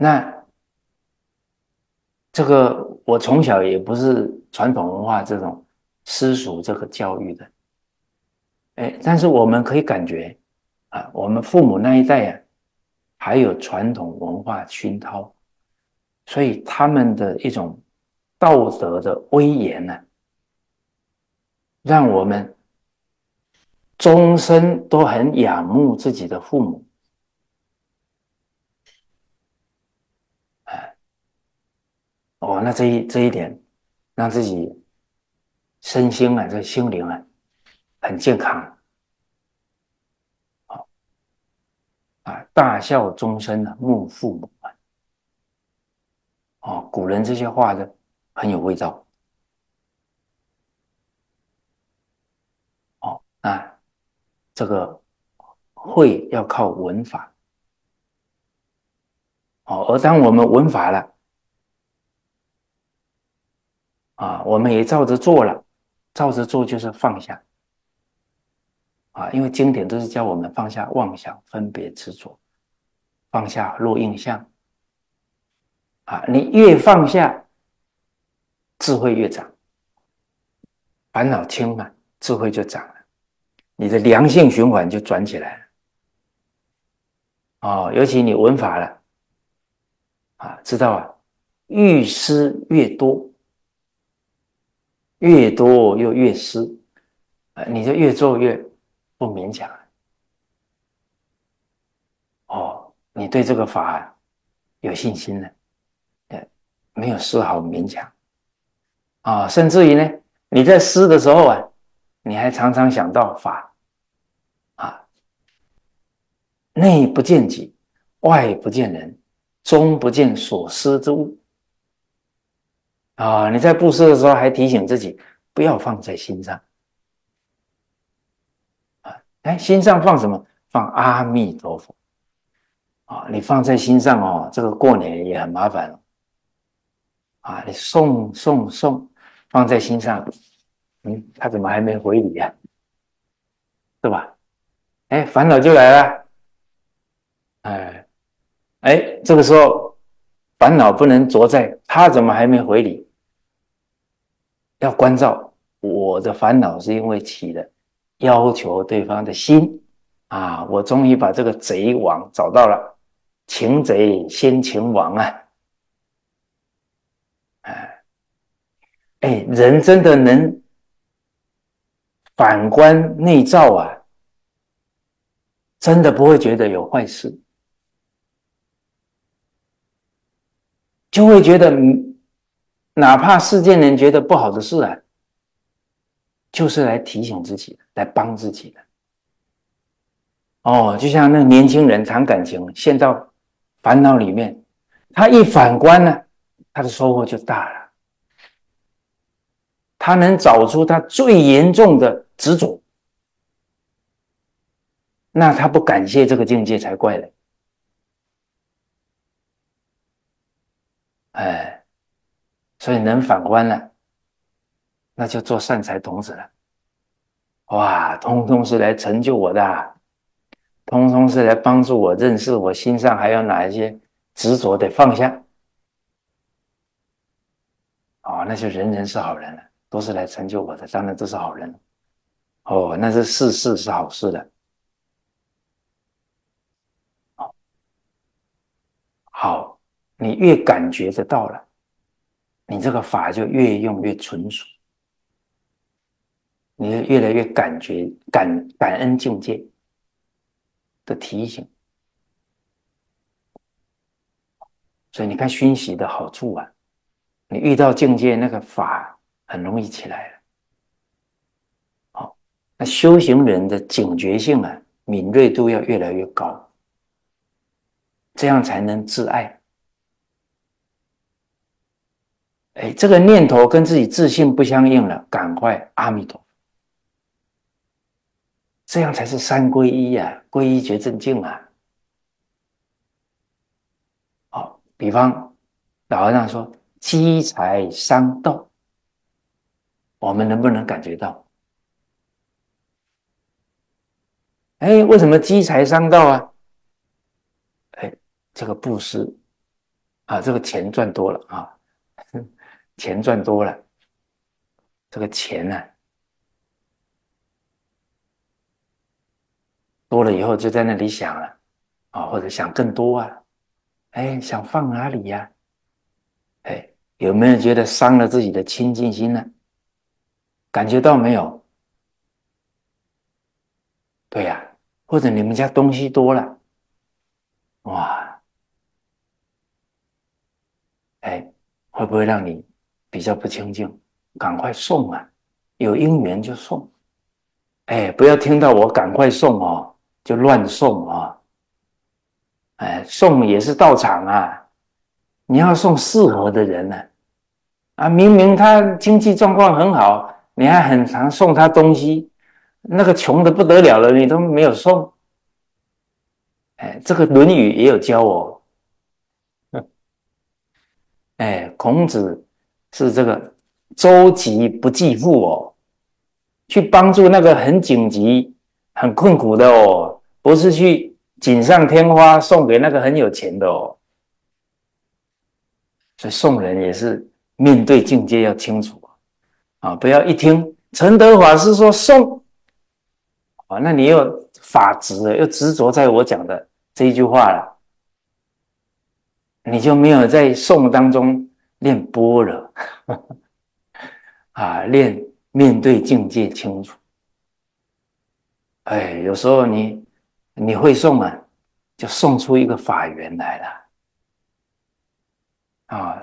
那这个我从小也不是传统文化这种私塾这个教育的，哎，但是我们可以感觉啊，我们父母那一代啊，还有传统文化熏陶。所以他们的一种道德的威严呢，让我们终身都很仰慕自己的父母。哦，那这一这一点，让自己身心啊，这心灵啊，很健康。好，啊，大孝终身的慕父母啊。哦，古人这些话的很有味道。哦，那这个会要靠文法。哦，而当我们文法了，啊，我们也照着做了，照着做就是放下。啊，因为经典都是教我们放下妄想、分别、执着，放下落印象。啊，你越放下，智慧越长，烦恼轻了，智慧就长了，你的良性循环就转起来了。哦，尤其你闻法了，啊，知道啊，愈思越多，越多又越思，啊，你就越做越不勉强。哦，你对这个法有信心了，呃，没有丝毫勉强，啊，甚至于呢，你在思的时候啊，你还常常想到法。啊内不见己，外不见人，中不见所思之物。啊！你在布施的时候还提醒自己不要放在心上。啊，哎，心上放什么？放阿弥陀佛。啊，你放在心上哦，这个过年也很麻烦了。啊，你送送送，放在心上，嗯，他怎么还没回礼呀？是吧？哎，烦恼就来了。哎，哎，这个时候烦恼不能着在他怎么还没回礼，要关照我的烦恼是因为起的要求对方的心啊，我终于把这个贼王找到了，擒贼先擒王啊！哎，哎，人真的能反观内照啊，真的不会觉得有坏事。就会觉得，哪怕世间人觉得不好的事啊，就是来提醒自己的，来帮自己的。哦，就像那年轻人谈感情，陷到烦恼里面，他一反观呢，他的收获就大了。他能找出他最严重的执着，那他不感谢这个境界才怪嘞。哎，所以能反观了，那就做善财童子了。哇，通通是来成就我的，通通是来帮助我认识我心上还有哪一些执着得放下。哦，那就人人是好人了，都是来成就我的，当然都是好人。哦，那是事事是好事的。好，好。你越感觉得到了，你这个法就越用越纯熟，你越来越感觉感感恩境界的提醒，所以你看熏习的好处啊，你遇到境界那个法很容易起来了。好，那修行人的警觉性啊，敏锐度要越来越高，这样才能自爱。哎，这个念头跟自己自信不相应了，赶快阿弥陀佛，这样才是三皈依呀，皈依觉正境啊。好，比方老和尚说积财伤道，我们能不能感觉到？哎，为什么积财伤道啊？哎，这个布施啊，这个钱赚多了啊。钱赚多了，这个钱呢，多了以后就在那里想了啊，或者想更多啊，哎，想放哪里呀？哎，有没有觉得伤了自己的清净心呢？感觉到没有？对呀，或者你们家东西多了，哇，哎，会不会让你？比较不清净，赶快送啊！有因缘就送，哎，不要听到我赶快送哦，就乱送啊！哎，送也是到场啊，你要送适合的人呢。啊，明明他经济状况很好，你还很常送他东西，那个穷的不得了了，你都没有送。哎，这个《论语》也有教我，哎，孔子。是这个周急不济富哦，去帮助那个很紧急、很困苦的哦，不是去锦上添花送给那个很有钱的哦。所以送人也是面对境界要清楚啊，不要一听陈德法师说送。啊，那你又法执，又执着在我讲的这一句话了，你就没有在送当中练般若 啊，练面对境界清楚。哎，有时候你你会送啊，就送出一个法缘来了啊。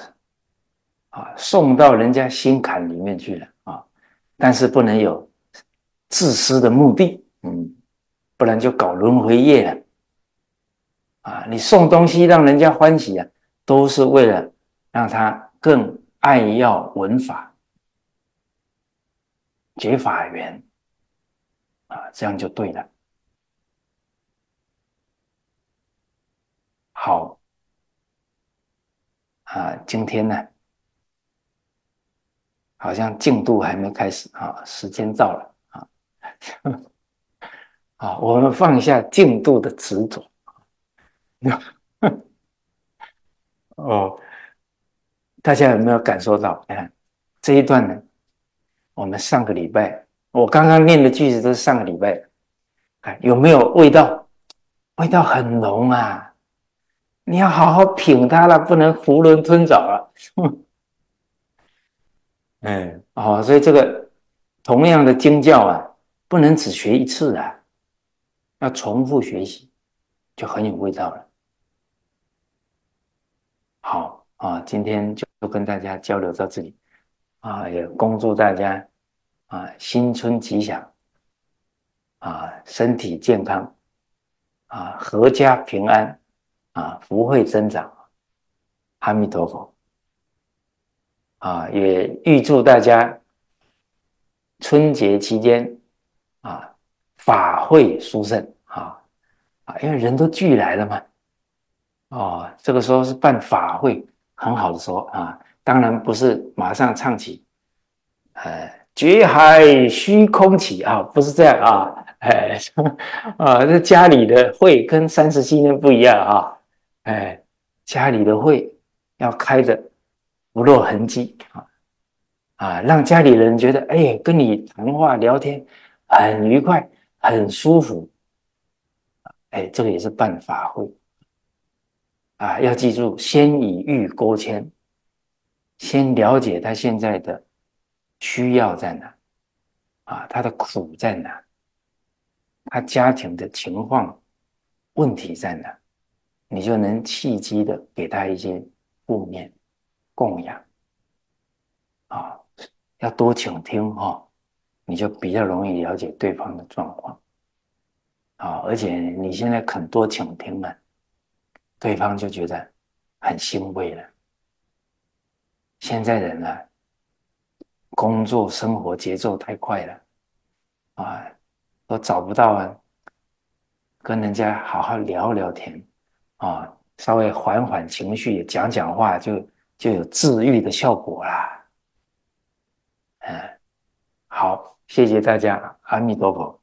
啊，送到人家心坎里面去了啊！但是不能有自私的目的，嗯，不然就搞轮回业了。啊，你送东西让人家欢喜啊，都是为了让他更爱要闻法、结法缘啊，这样就对了。好，啊，今天呢？好像进度还没开始啊，时间到了啊，好，我们放下进度的执着。哦，大家有没有感受到？看这一段呢，我们上个礼拜我刚刚念的句子都是上个礼拜，看有没有味道？味道很浓啊！你要好好品它了，不能囫囵吞枣了。嗯，哦，所以这个同样的经教啊，不能只学一次啊，要重复学习，就很有味道了。好啊，今天就跟大家交流到这里啊，也恭祝大家啊新春吉祥啊，身体健康啊，阖家平安啊，福慧增长。阿弥陀佛。啊，也预祝大家春节期间啊法会殊胜啊啊，因为人都聚来了嘛，哦，这个时候是办法会很好的时候啊，当然不是马上唱起，呃，绝海虚空起啊，不是这样啊，哎 啊，这家里的会跟三十七年不一样啊，哎，家里的会要开的。不落痕迹啊啊，让家里人觉得哎，跟你谈话聊天很愉快，很舒服。哎，这个也是办法会啊，要记住，先以欲勾牵，先了解他现在的需要在哪啊，他的苦在哪，他家庭的情况问题在哪，你就能契机的给他一些负面。供养啊，要多倾听哈，你就比较容易了解对方的状况啊。而且你现在肯多倾听了，对方就觉得很欣慰了。现在人呢，工作生活节奏太快了啊，都找不到啊跟人家好好聊聊天啊，稍微缓缓情绪，讲讲话就。就有治愈的效果啦。嗯，好，谢谢大家，阿弥陀佛。